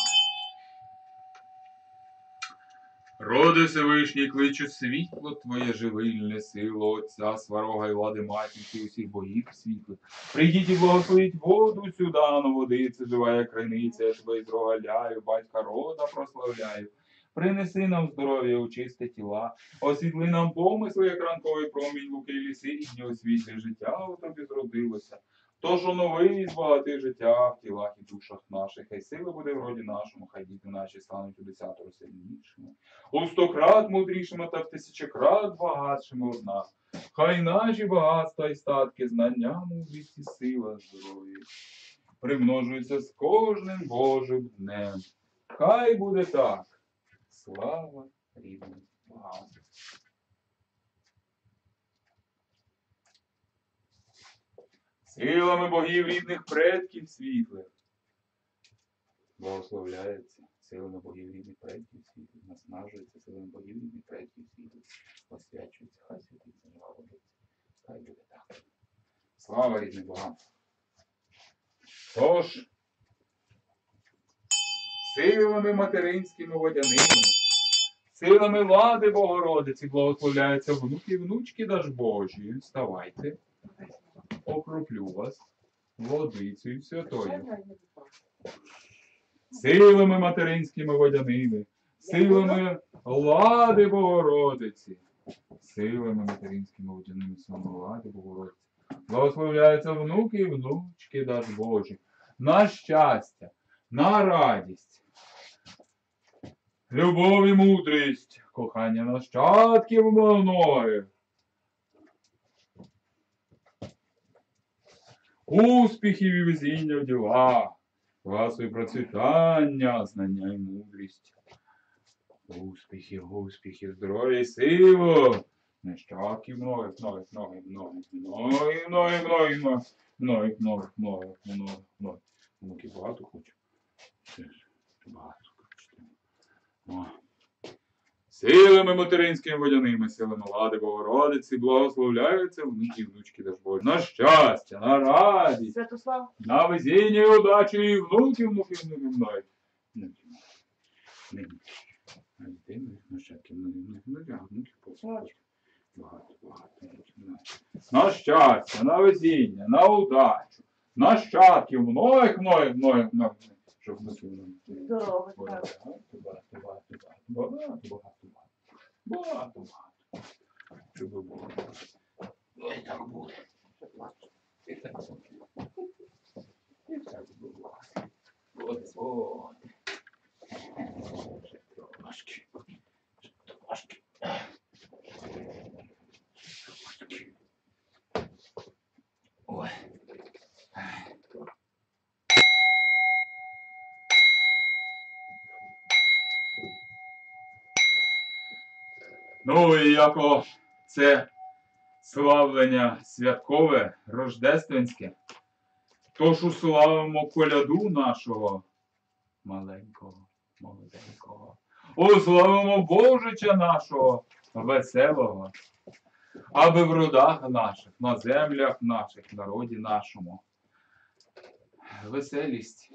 Роди Всевишній, кличу світло твоє живильне, сило Отця, сварога і влади матінки, усіх богів світлих. Прийдіть і благословіть воду сюди, на водиці, живая криниця, я тебе ізрогаляю, батька рода прославляю. Принеси нам здоров'я у чисте тіла, освітли нам помисли, як ранковий промінь луки і ліси, рідні освітлі життя у тобі зродилося. Тож онови і збагати життя в тілах і душах наших, хай сила буде в роді нашому, хай діти наші стануть у десятеро сильнішими, у сто крат мудрішими та в тисячократ багатшими од нас. Хай наші багатства і статки, знання, мудрість і сила здоров'я примножуються з кожним Божим днем. Хай буде так. Слава рідним богам. Силами богів рідних предків світлих. Благословляється силами богів рідних предків світлих, наснажується силами богів рідних предків світлих, освячується, хай святиться, водиться. Хай буде так. Слава рідним богам. Тож, силами материнськими водяними, силами лади Богородиці благословляються внуки і внучки даж Божі. Вставайте, окроплю вас водицею святою силами материнськими водяними, силами лади Богородиці, силами материнськими водяними, силами лади Богородиці. Благословляються внуки і внучки даж Божі, на щастя, на радість, любов і мудрість, кохання нащадків многих. Успіхів і везіння в ділах, Класу і процвітання, знання і мудрість. Успіхів, успіхів, здоров'я і силу. Нещадків многих, многих, многих, многих, многих, многих, многих, многих, многих, многих, многих, многих, многих. Внуки багато хочу. Багато хочете. Силами материнськими водяними, силами лади Богородиці, благословляються внуки і внучки Дажбожі. На щастя, на радість, Святослав. на везіння і удачу і внуків, внуків. Внуків. Внуків. А дітей моїх нащадків, внуків, внуків, внуків, багато, багато. На щастя, на везіння, на удачу, нащадків, многих, многих, многих, многих. Щоб ми Здорово, Багато, багато, багато, багато, багато, багато, багато. Щоб було. Ой, так буде. І так буде. І так буде. От, от. Трошки. Трошки. Ой. Ну і яко це славлення святкове, рождественське, тож уславимо коляду нашого маленького, молоденького. Уславимо Божича нашого веселого, аби в родах наших, на землях наших, народі нашому. Веселість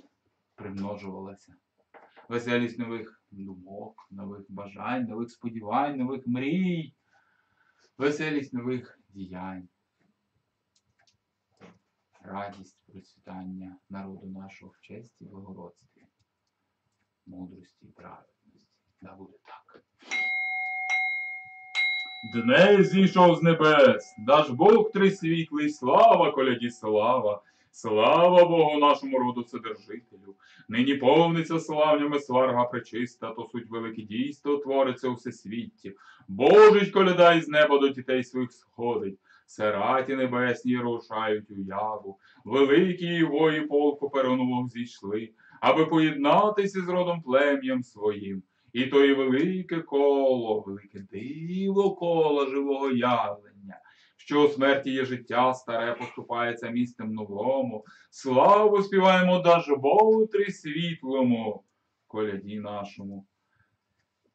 примножувалася. Веселість нових думок, нових бажань, нових сподівань, нових мрій, веселість нових діянь, радість процвітання народу нашого в честі, благородстві, мудрості і праведності. Да буде так. Дней зійшов з небес, даж Бог трисвітлий, слава коляді слава, слава Богу нашому роду Вседержителю. Нині повниться славнями сварга пречиста, то суть велике дійство твориться у всесвітті. Божич коляда із неба до дітей своїх сходить. Сераті небесні рушають уяву, великі вої полку перонового зійшли, аби поєднатися з родом плем'ям своїм. І то і велике коло, велике диво коло живого явлення, що у смерті є життя старе поступається містем новому, Славу співаємо даж Богу трисвітлому, коляді нашому.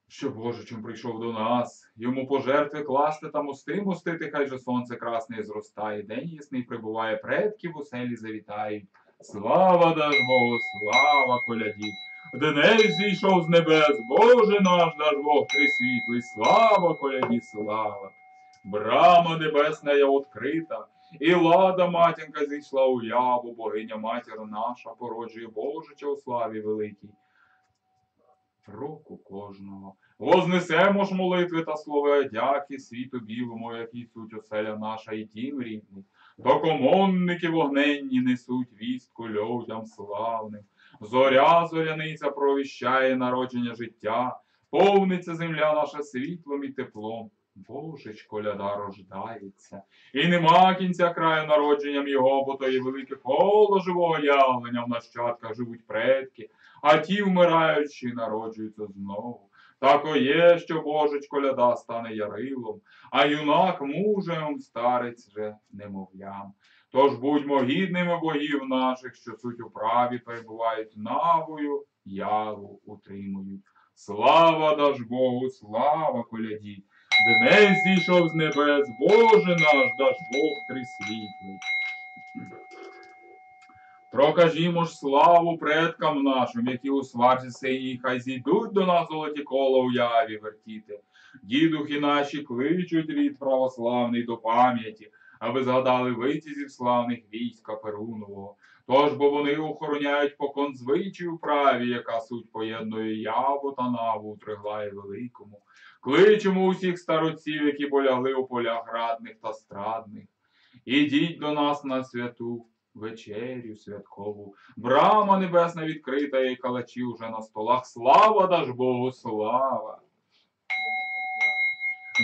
Що Божичем прийшов до нас, йому пожертви класти та мости мостити, хай же сонце красне зростає, день ясний прибуває, предків у селі завітають. Слава даж Богу, слава коляді. Деней зійшов з небес, Боже наш даж Бог трисвітлий, слава коляді, слава. Брама небесна є відкрита, і лада матінка зійшла у яву, богиня матір наша породжує Божича у славі великій. Року кожного. Вознесемо ж молитви та слова дяки світу білому, який суть оселя наша і дім рідний. До комонники вогненні несуть вістку людям славним. Зоря зоряниця провіщає народження життя, повниться земля наша світлом і теплом. Божич коляда рождається, і нема кінця краю народженням його, бо то є велике коло живого явлення в нащадках живуть предки, а ті, вмираючи, народжуються знову. Тако є, що Божич коляда стане ярилом, а юнак мужем, старець же немовлям. Тож будьмо гідними богів наших, що суть у праві перебувають навою, яву утримують. Слава даж Богу, слава коляді! Дней зійшов з небес, Боже наш, даж Бог трисвітлий. Прокажімо ж славу предкам нашим, які у сварці синій, хай зійдуть до нас золоті кола у яві вертіти. Дідухи наші кличуть рід православний до пам'яті, аби згадали витязів славних війська Перунового. Тож бо вони охороняють покон звичаю праві, яка суть поєднує яву та наву у Триглаї Великому. Кличемо усіх староців, які полягли у полях радних та страдних. Ідіть до нас на святу вечерю святкову. Брама небесна відкрита, і калачі уже на столах. Слава даж Богу, слава!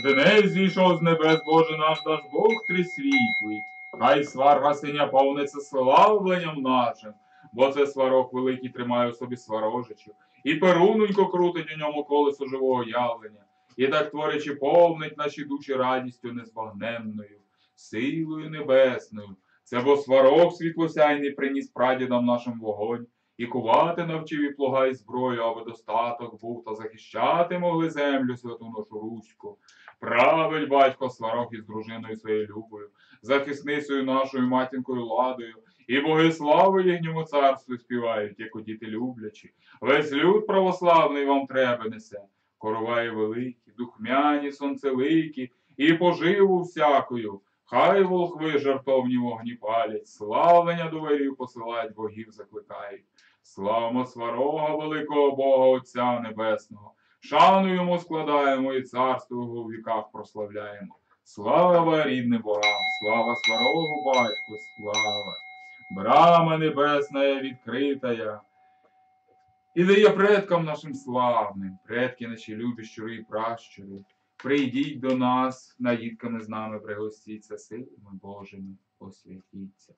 Деней зійшов з небес, Боже наш даж Бог трисвітлий. Хай сварга синя повниться славленням нашим, бо це сварок великий тримає у собі сварожичів, і перунонько крутить у ньому колесо живого явлення, і так творячи повнить наші душі радістю незбагненною, силою небесною. Це бо сварок світлосяйний приніс прадідам нашим вогонь, і кувати навчив і плуга і зброю, аби достаток був, та захищати могли землю святу нашу руську. Править батько сварок із дружиною своєю любою, захисницею нашою матінкою ладою, і боги слави їхньому царству співають, як у діти люблячі. Весь люд православний вам треба несе, короваї великі, духмяні, сонцеликі, і поживу всякою. Хай волхви жартовні вогні палять, славлення до вирів посилають, богів закликають. Славимо сварога великого Бога Отця Небесного. Шану йому складаємо і царство його в віках прославляємо. Слава рідним богам, слава сварогу батьку, слава. Брама небесна відкритая. І дає предкам нашим славним, предки наші любі, щури і пращури. Прийдіть до нас, наїдками з нами пригостіться, силами Божими освятіться.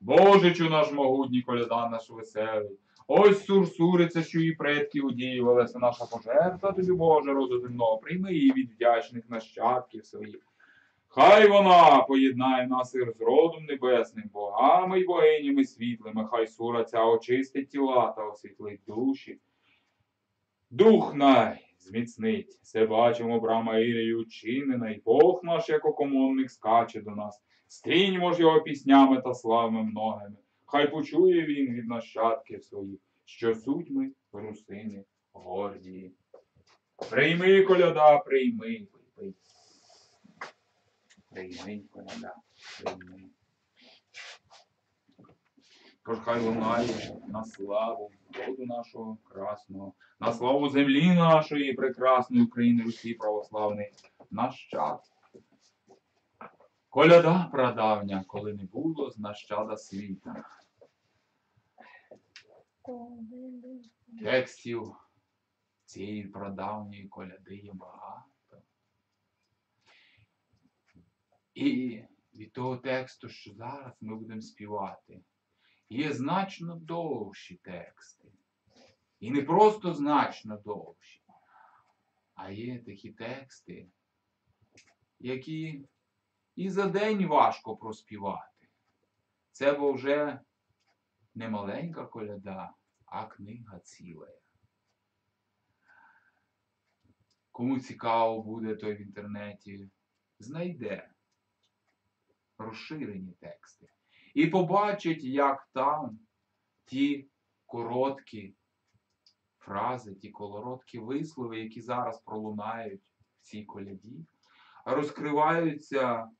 Божичу наш могутній коляда наш веселий. Ось сурсуриця, що її предків удіювалася, наша пожертва тобі, Боже, роду земного, прийми її від вдячних нащадків своїх. Хай вона поєднає нас із родом небесним, богами й богинями світлими, хай сура ця очистить тіла та освітлить душі. Дух най зміцнить, все бачимо, брама Ірію учинена, і Бог наш, як окомонник, скаче до нас. Стріньмо ж його піснями та славами многими. Хай почує він від нащадків своїх, що суть ми русини гордії. Прийми, коляда, прийми, прийми. Прийми, коляда, прийми. Тож хай лунає на славу роду нашого красного, на славу землі нашої прекрасної України, Русі православної, наш час. Коляда прадавня, коли не було з нащада світа. Текстів цієї прадавньої коляди є багато. І від того тексту, що зараз ми будемо співати, є значно довші тексти. І не просто значно довші, а є такі тексти, які і за день важко проспівати. Це бо вже не маленька коляда, а книга ціла. Кому цікаво буде, той в інтернеті знайде розширені тексти. І побачить, як там ті короткі фрази, ті короткі вислови, які зараз пролунають в цій коляді, розкриваються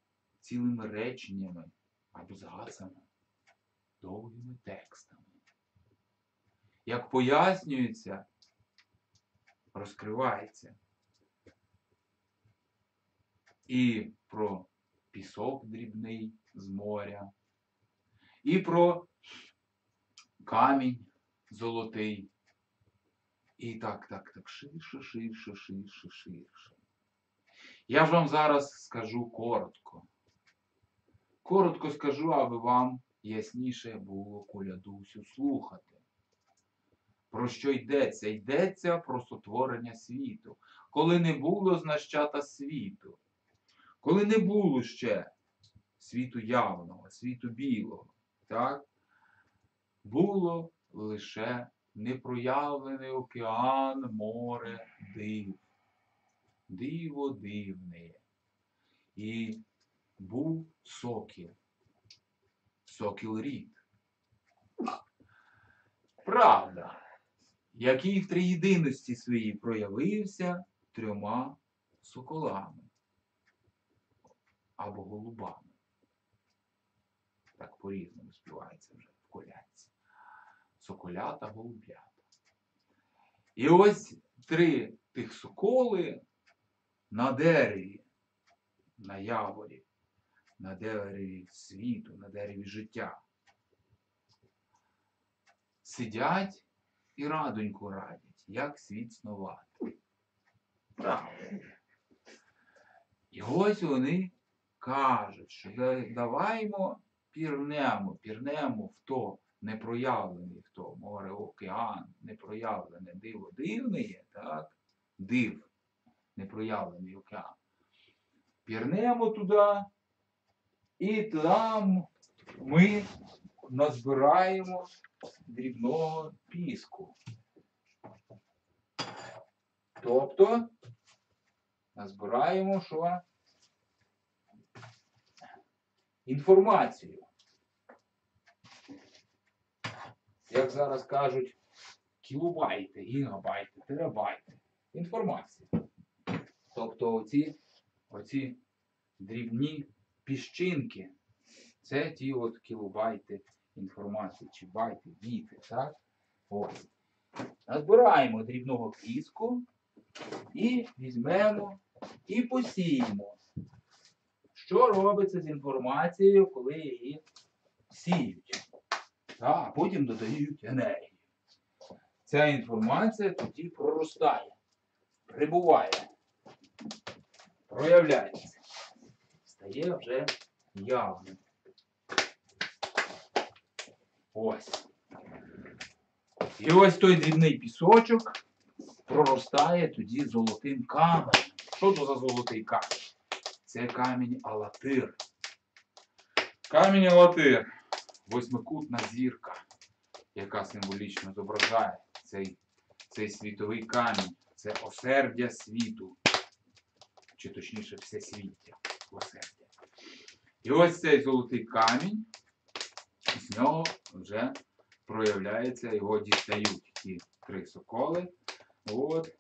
цілими реченнями, абзацами, довгими текстами. Як пояснюється, розкривається і про пісок дрібний з моря, і про камінь золотий. І так, так, так, ширше, ширше, ширше, ширше. Я ж вам зараз скажу коротко. Коротко скажу, аби вам ясніше було коляду всю слухати. Про що йдеться? Йдеться про сотворення світу, коли не було знащата світу, коли не було ще світу явного, світу білого, так? було лише непроявлений океан, море, див. Диво дивне. І був сокіл. Сокіл рід. Правда, який в триєдиності своїй проявився трьома соколами або голубами. Так по-різному співається вже в колядці. Соколята, голуб'ята. І ось три тих соколи на дереві, на яворі, на дереві світу, на дереві життя. Сидять і радоньку радять, як світ снувати. Правда. І ось вони кажуть, що да- даваймо пірнемо, пірнемо в то непроявлений, в то море, океан, непроявлене диво дивне є, так? Див, непроявлений океан. Пірнемо туди, і там ми назбираємо дрібного піску. Тобто назбираємо що? Інформацію. Як зараз кажуть, кілобайти, гігабайти, терабайти. Інформація. Тобто оці, оці дрібні піщинки. Це ті от кілобайти інформації, чи байти, біти, так? Ось. Назбираємо дрібного піску і візьмемо і посіємо. Що робиться з інформацією, коли її сіють? А потім додають енергію. Ця інформація тоді проростає, прибуває, проявляється, стає вже явним. Ось. І ось той дрібний пісочок проростає тоді золотим каменем. Що це за золотий камінь? Це камінь Алатир. Камінь Алатир восьмикутна зірка, яка символічно зображає цей, цей світовий камінь. Це осердя світу, чи точніше всесвіття осердя. І ось цей золотий камінь, з нього вже проявляється, його дістають ті три соколи. От.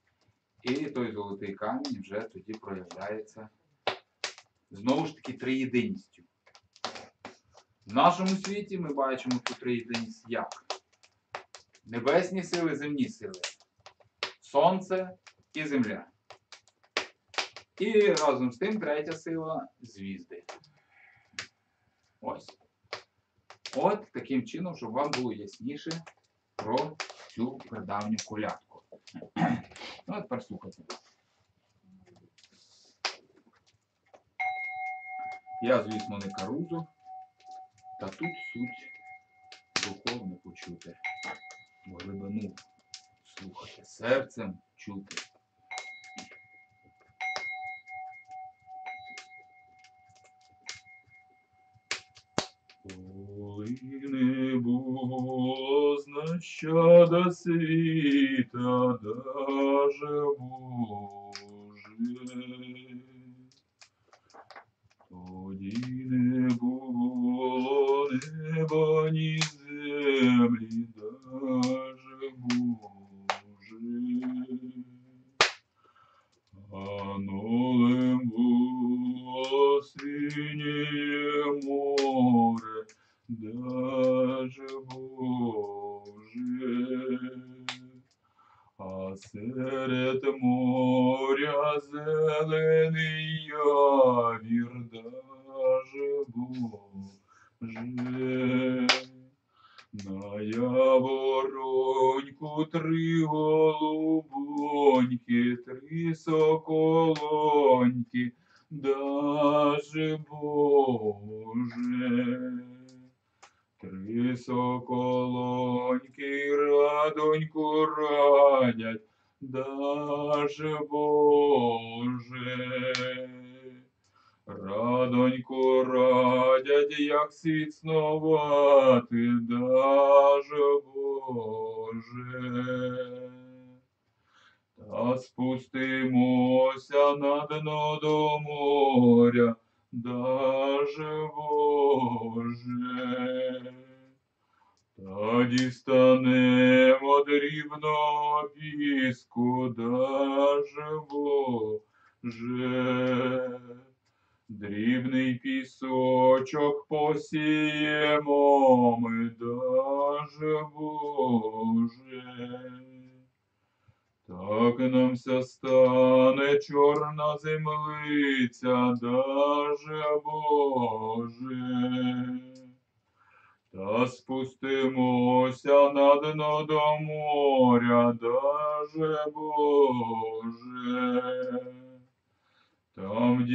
І той золотий камінь вже тоді проявляється знову ж таки триєдиністю. В нашому світі ми бачимо цю триєдиність як? Небесні сили, земні сили. Сонце і земля. І разом з тим третя сила звізди. Ось. От таким чином, щоб вам було ясніше про цю прадавню колядку. Ну, тепер слухайте. Я, звісно, не карузо, та тут суть духовно почути, в глибину слухати, серцем чути. Коли не було знащада світа, даже Боже, Leaning.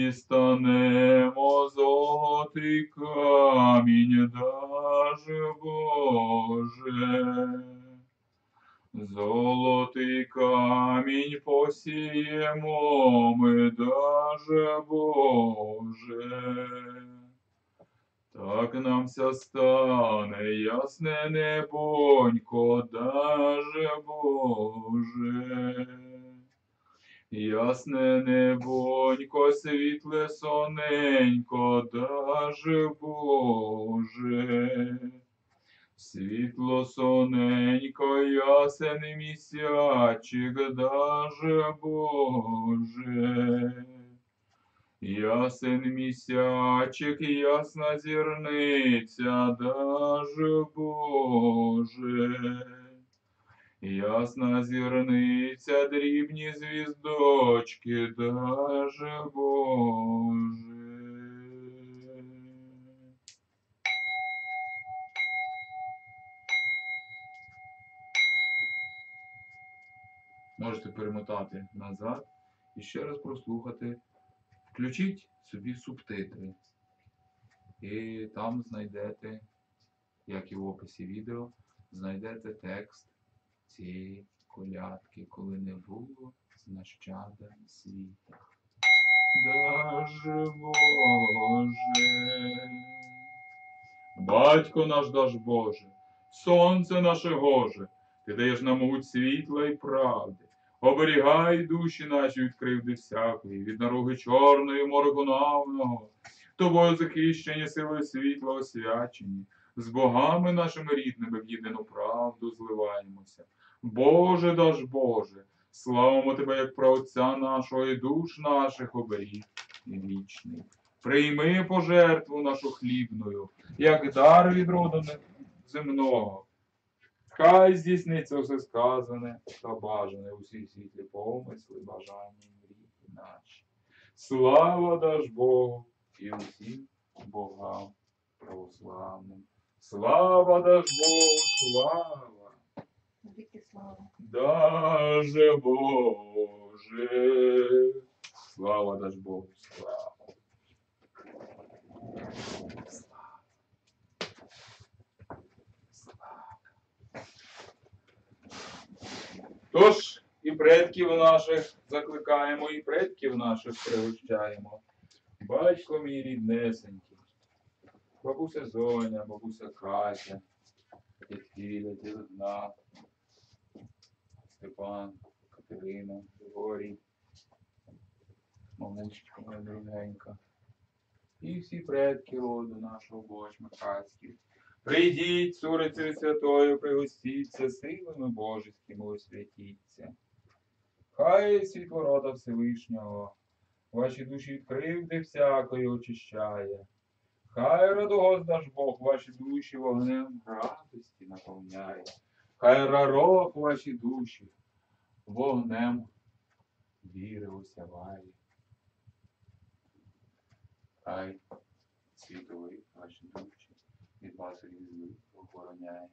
Там дістанемо золотий камінь, даже Боже. Золотий камінь посіємо ми, даже Боже. Так нам вся стане ясне небонько, даже Боже. Ясне небонько, світле соненько, даже Боже. Світло соненько, ясен місячик, даже Боже. Ясен місячик, ясна зірниця, даже Боже. Ясна зірниця, дрібні звіздочки, даже Боже. Можете перемотати назад і ще раз прослухати. Включіть собі субтитри. І там знайдете, як і в описі відео, знайдете текст цієї колядки, коли не було з нащадом світа. Даже Боже. Батько наш даж Боже, сонце наше Гоже, ти даєш нам могуть світла і правди. Оберігай душі наші від кривди всякої, від наруги чорної мороконавного, тобою захищені силою світла освячені, з богами нашими рідними в єдину правду зливаємося. Боже даж Боже, славимо Тебе, як про Отця нашого і душ наших оберіг і вічний. Прийми пожертву нашу хлібною, як дар від роду земного. Хай здійсниться все сказане та бажане усі світлі помисли, бажання мрії наші. Слава даж Богу і усім богам православним. Слава даж Богу, слава! Слава. Даже Боже, слава даж Богу, слава. Слава. Слава. Тож і предків наших закликаємо, і предків наших пригощаємо. Батько мій ріднесенький, бабуся Зоня, бабуся Катя, дядь Гнат, Степан, Катерина, Григорій, мамусечка моя дорогенька. І всі предки роду нашого Михайських. Прийдіть, суриці святою, пригостіться, силами божеськими освятіться. Хай світлорода Всевишнього, ваші душі кривди всякої очищає. Хай радогост наш Бог, ваші душі вогнем радості наповняє. Хай рарох ваші душі вогнем віри осяває. Хай світовий ваші душі від вас і охороняє.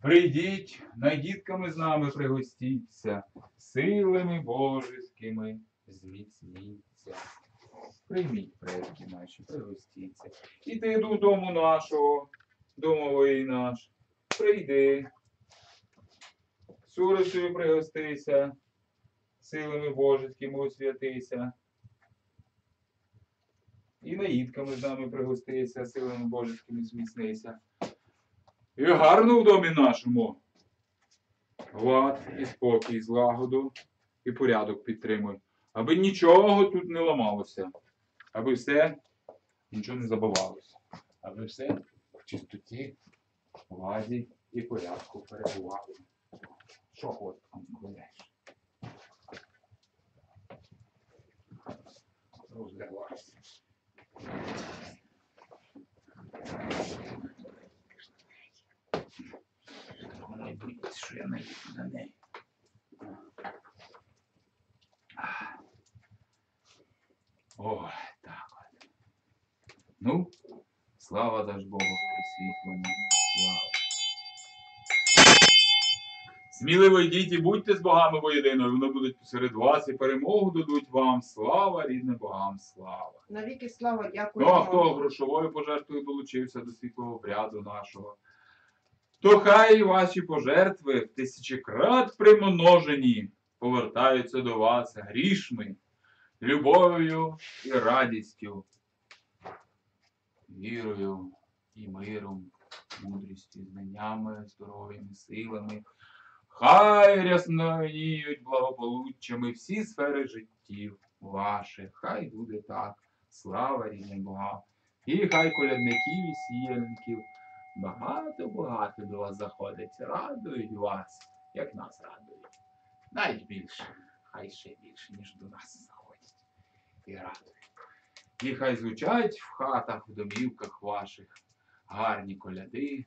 Прийдіть, найдітками з нами пригостіться, силами божеськими зміцніться. Прийміть предки наші, пригостіться. І ти до дому нашого, домовий наш, прийди. Сурицею пригостися, силами божеськими освятися. І наїдками з нами пригостися, силами божеськими зміцнися. І гарно в домі нашому. Лад і спокій, злагоду і порядок підтримуй. Аби нічого тут не ламалося. Аби все нічого не забувалося. Аби все в чистоті, ладі і порядку перебувало. Що от там гуляєш? Що я на неї. Ой, так от. Ну, слава даж Богу присвітлення. Слава. Сміливо йдіть і будьте з богами воєдиною, вони будуть посеред вас і перемогу дадуть вам. Слава рідним богам, слава. Навіки слава, Ну, а хто грошовою пожертвою долучився до світлого обряду нашого, то хай ваші пожертви в тисячекрат примножені повертаються до вас грішми, любов'ю і радістю, вірою і миром, мудрістю, знаннями, здоров'ям, і силами. Хай рясноніють благополуччями всі сфери життів ваших. Хай буде так. Слава рідним Богам. І хай колядників і сіяльників багато-багато до вас заходить. Радують вас, як нас радують. Навіть більше, хай ще більше, ніж до нас. І радує. І хай звучать в хатах, в домівках ваших гарні коляди,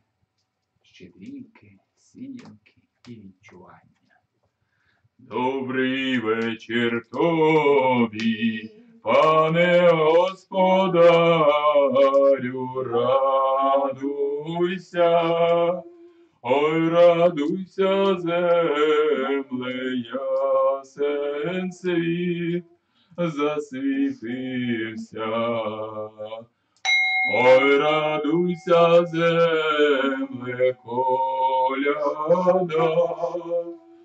щедрівки, сіянки і відчування. Добрий вечір тобі, пане господарю, радуйся, ой, радуйся, земле, ясен світ засвітився. Ой, радуйся, земле, коляда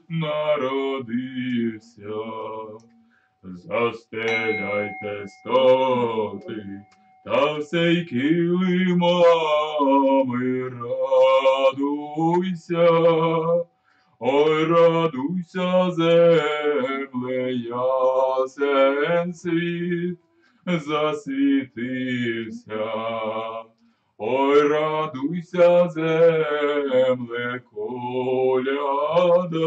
народився. Застеляйте стоти та всей килимами радуйся. Ой, радуйся, земле, ясен світ засвітився. Ой, радуйся, земле, коляда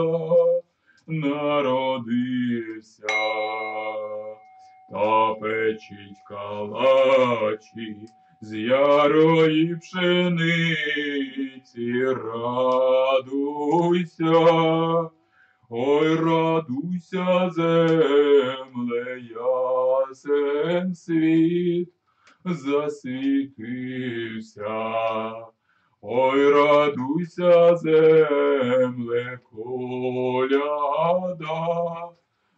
народився. Та печіть калачі з ярої пшениці, радуйся. Ой, радуйся, земле, ясен світ засвітився. Ой, радуйся, земле, коляда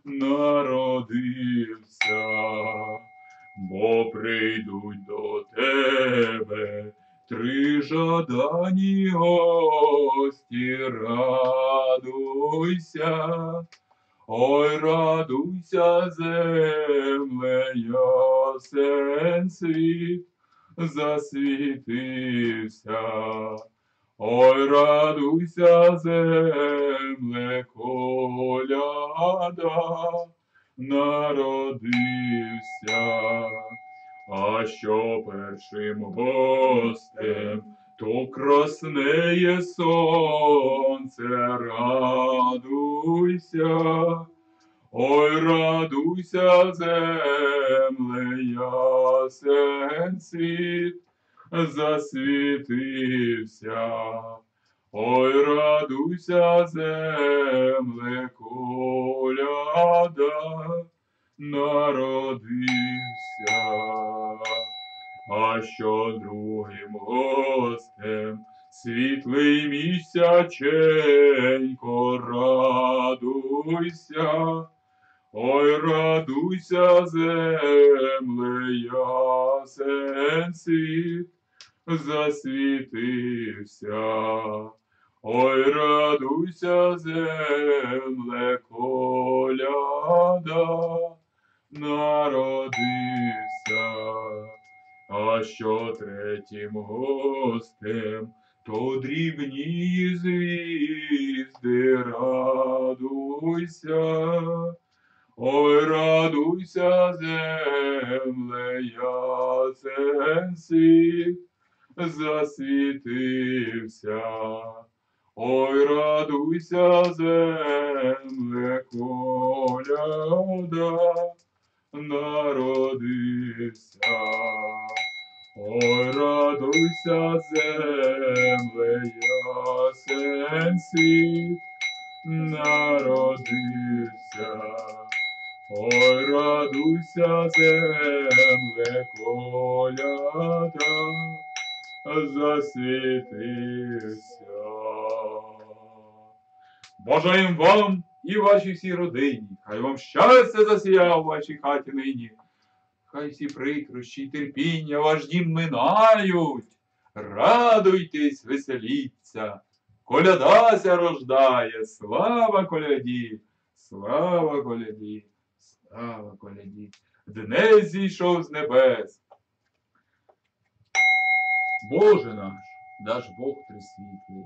народився, бо прийдуть до тебе три жадані гості, радуйся. Ой, радуйся, земле, ясен світ засвітився. Ой, радуйся, земле, коляда народився. А що першим гостем, то краснеє сонце, радуйся. Ой, радуйся, земле, ясен світ засвітився. Ой, радуйся, земле, коляда народився. А що другим гостем світлий місяченько, радуйся. Ой, радуйся, земле, ясен світ засвітився. Ой, радуйся, земле, коляда народився. А що третім гостем, то дрібні звізди, радуйся. Земле, коляда засвітився. Бажаєм вам і вашій всій родині. Хай вам щастя засіяв у вашій хаті нині. Хай всі прикрощі й терпіння ваш дім минають. Радуйтесь, веселіться. Колядася рождає, слава коляді, слава коляді, слава коляді. Днес зійшов з небес. Боже наш, даж Бог трисвітлий.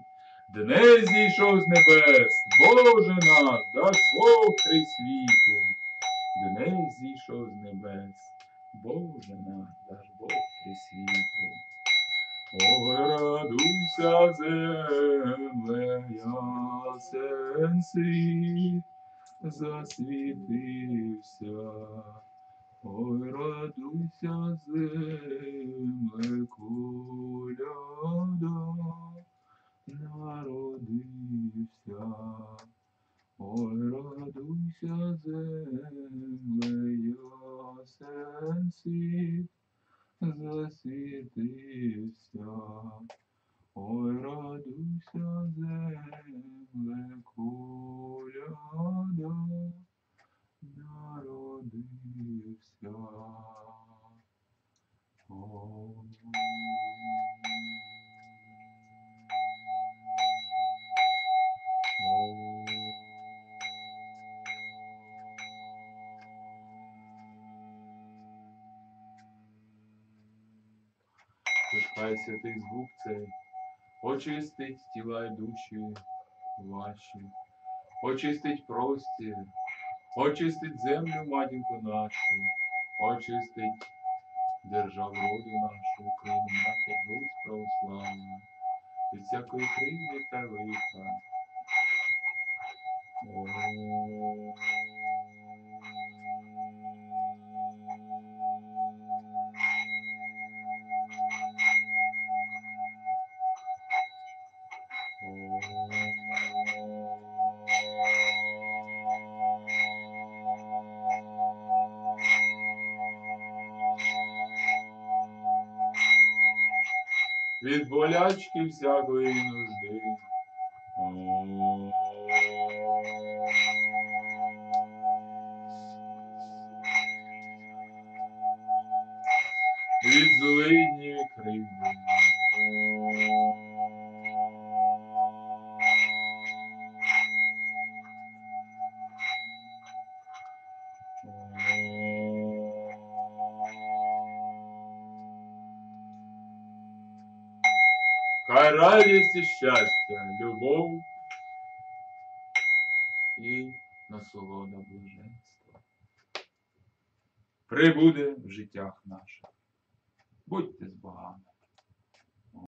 Днес зійшов з небес, Боже наш, даж Бог трисвітлий. Днес зійшов з небес, Боже наш, даж Бог трисвітлий. Ой, радуйся, земле, ясен світ засвітився. Ой, радуйся, земле, народився. Ой, радуйся, земле, ясен світ засвітився. Ой, радуйся, земле, коляда, народився. Тож хай святий звук цей очистить тіла й душі ваші, очистить простір, очистить землю, матінку нашу, очистить державу роду нашу, Україну, матір, Русь православну, від всякої кривди та лиха. Від болячки всякої нужди. Радість і щастя, любов і насолода блаженства прибуде в життях наших. Будьте з Богами.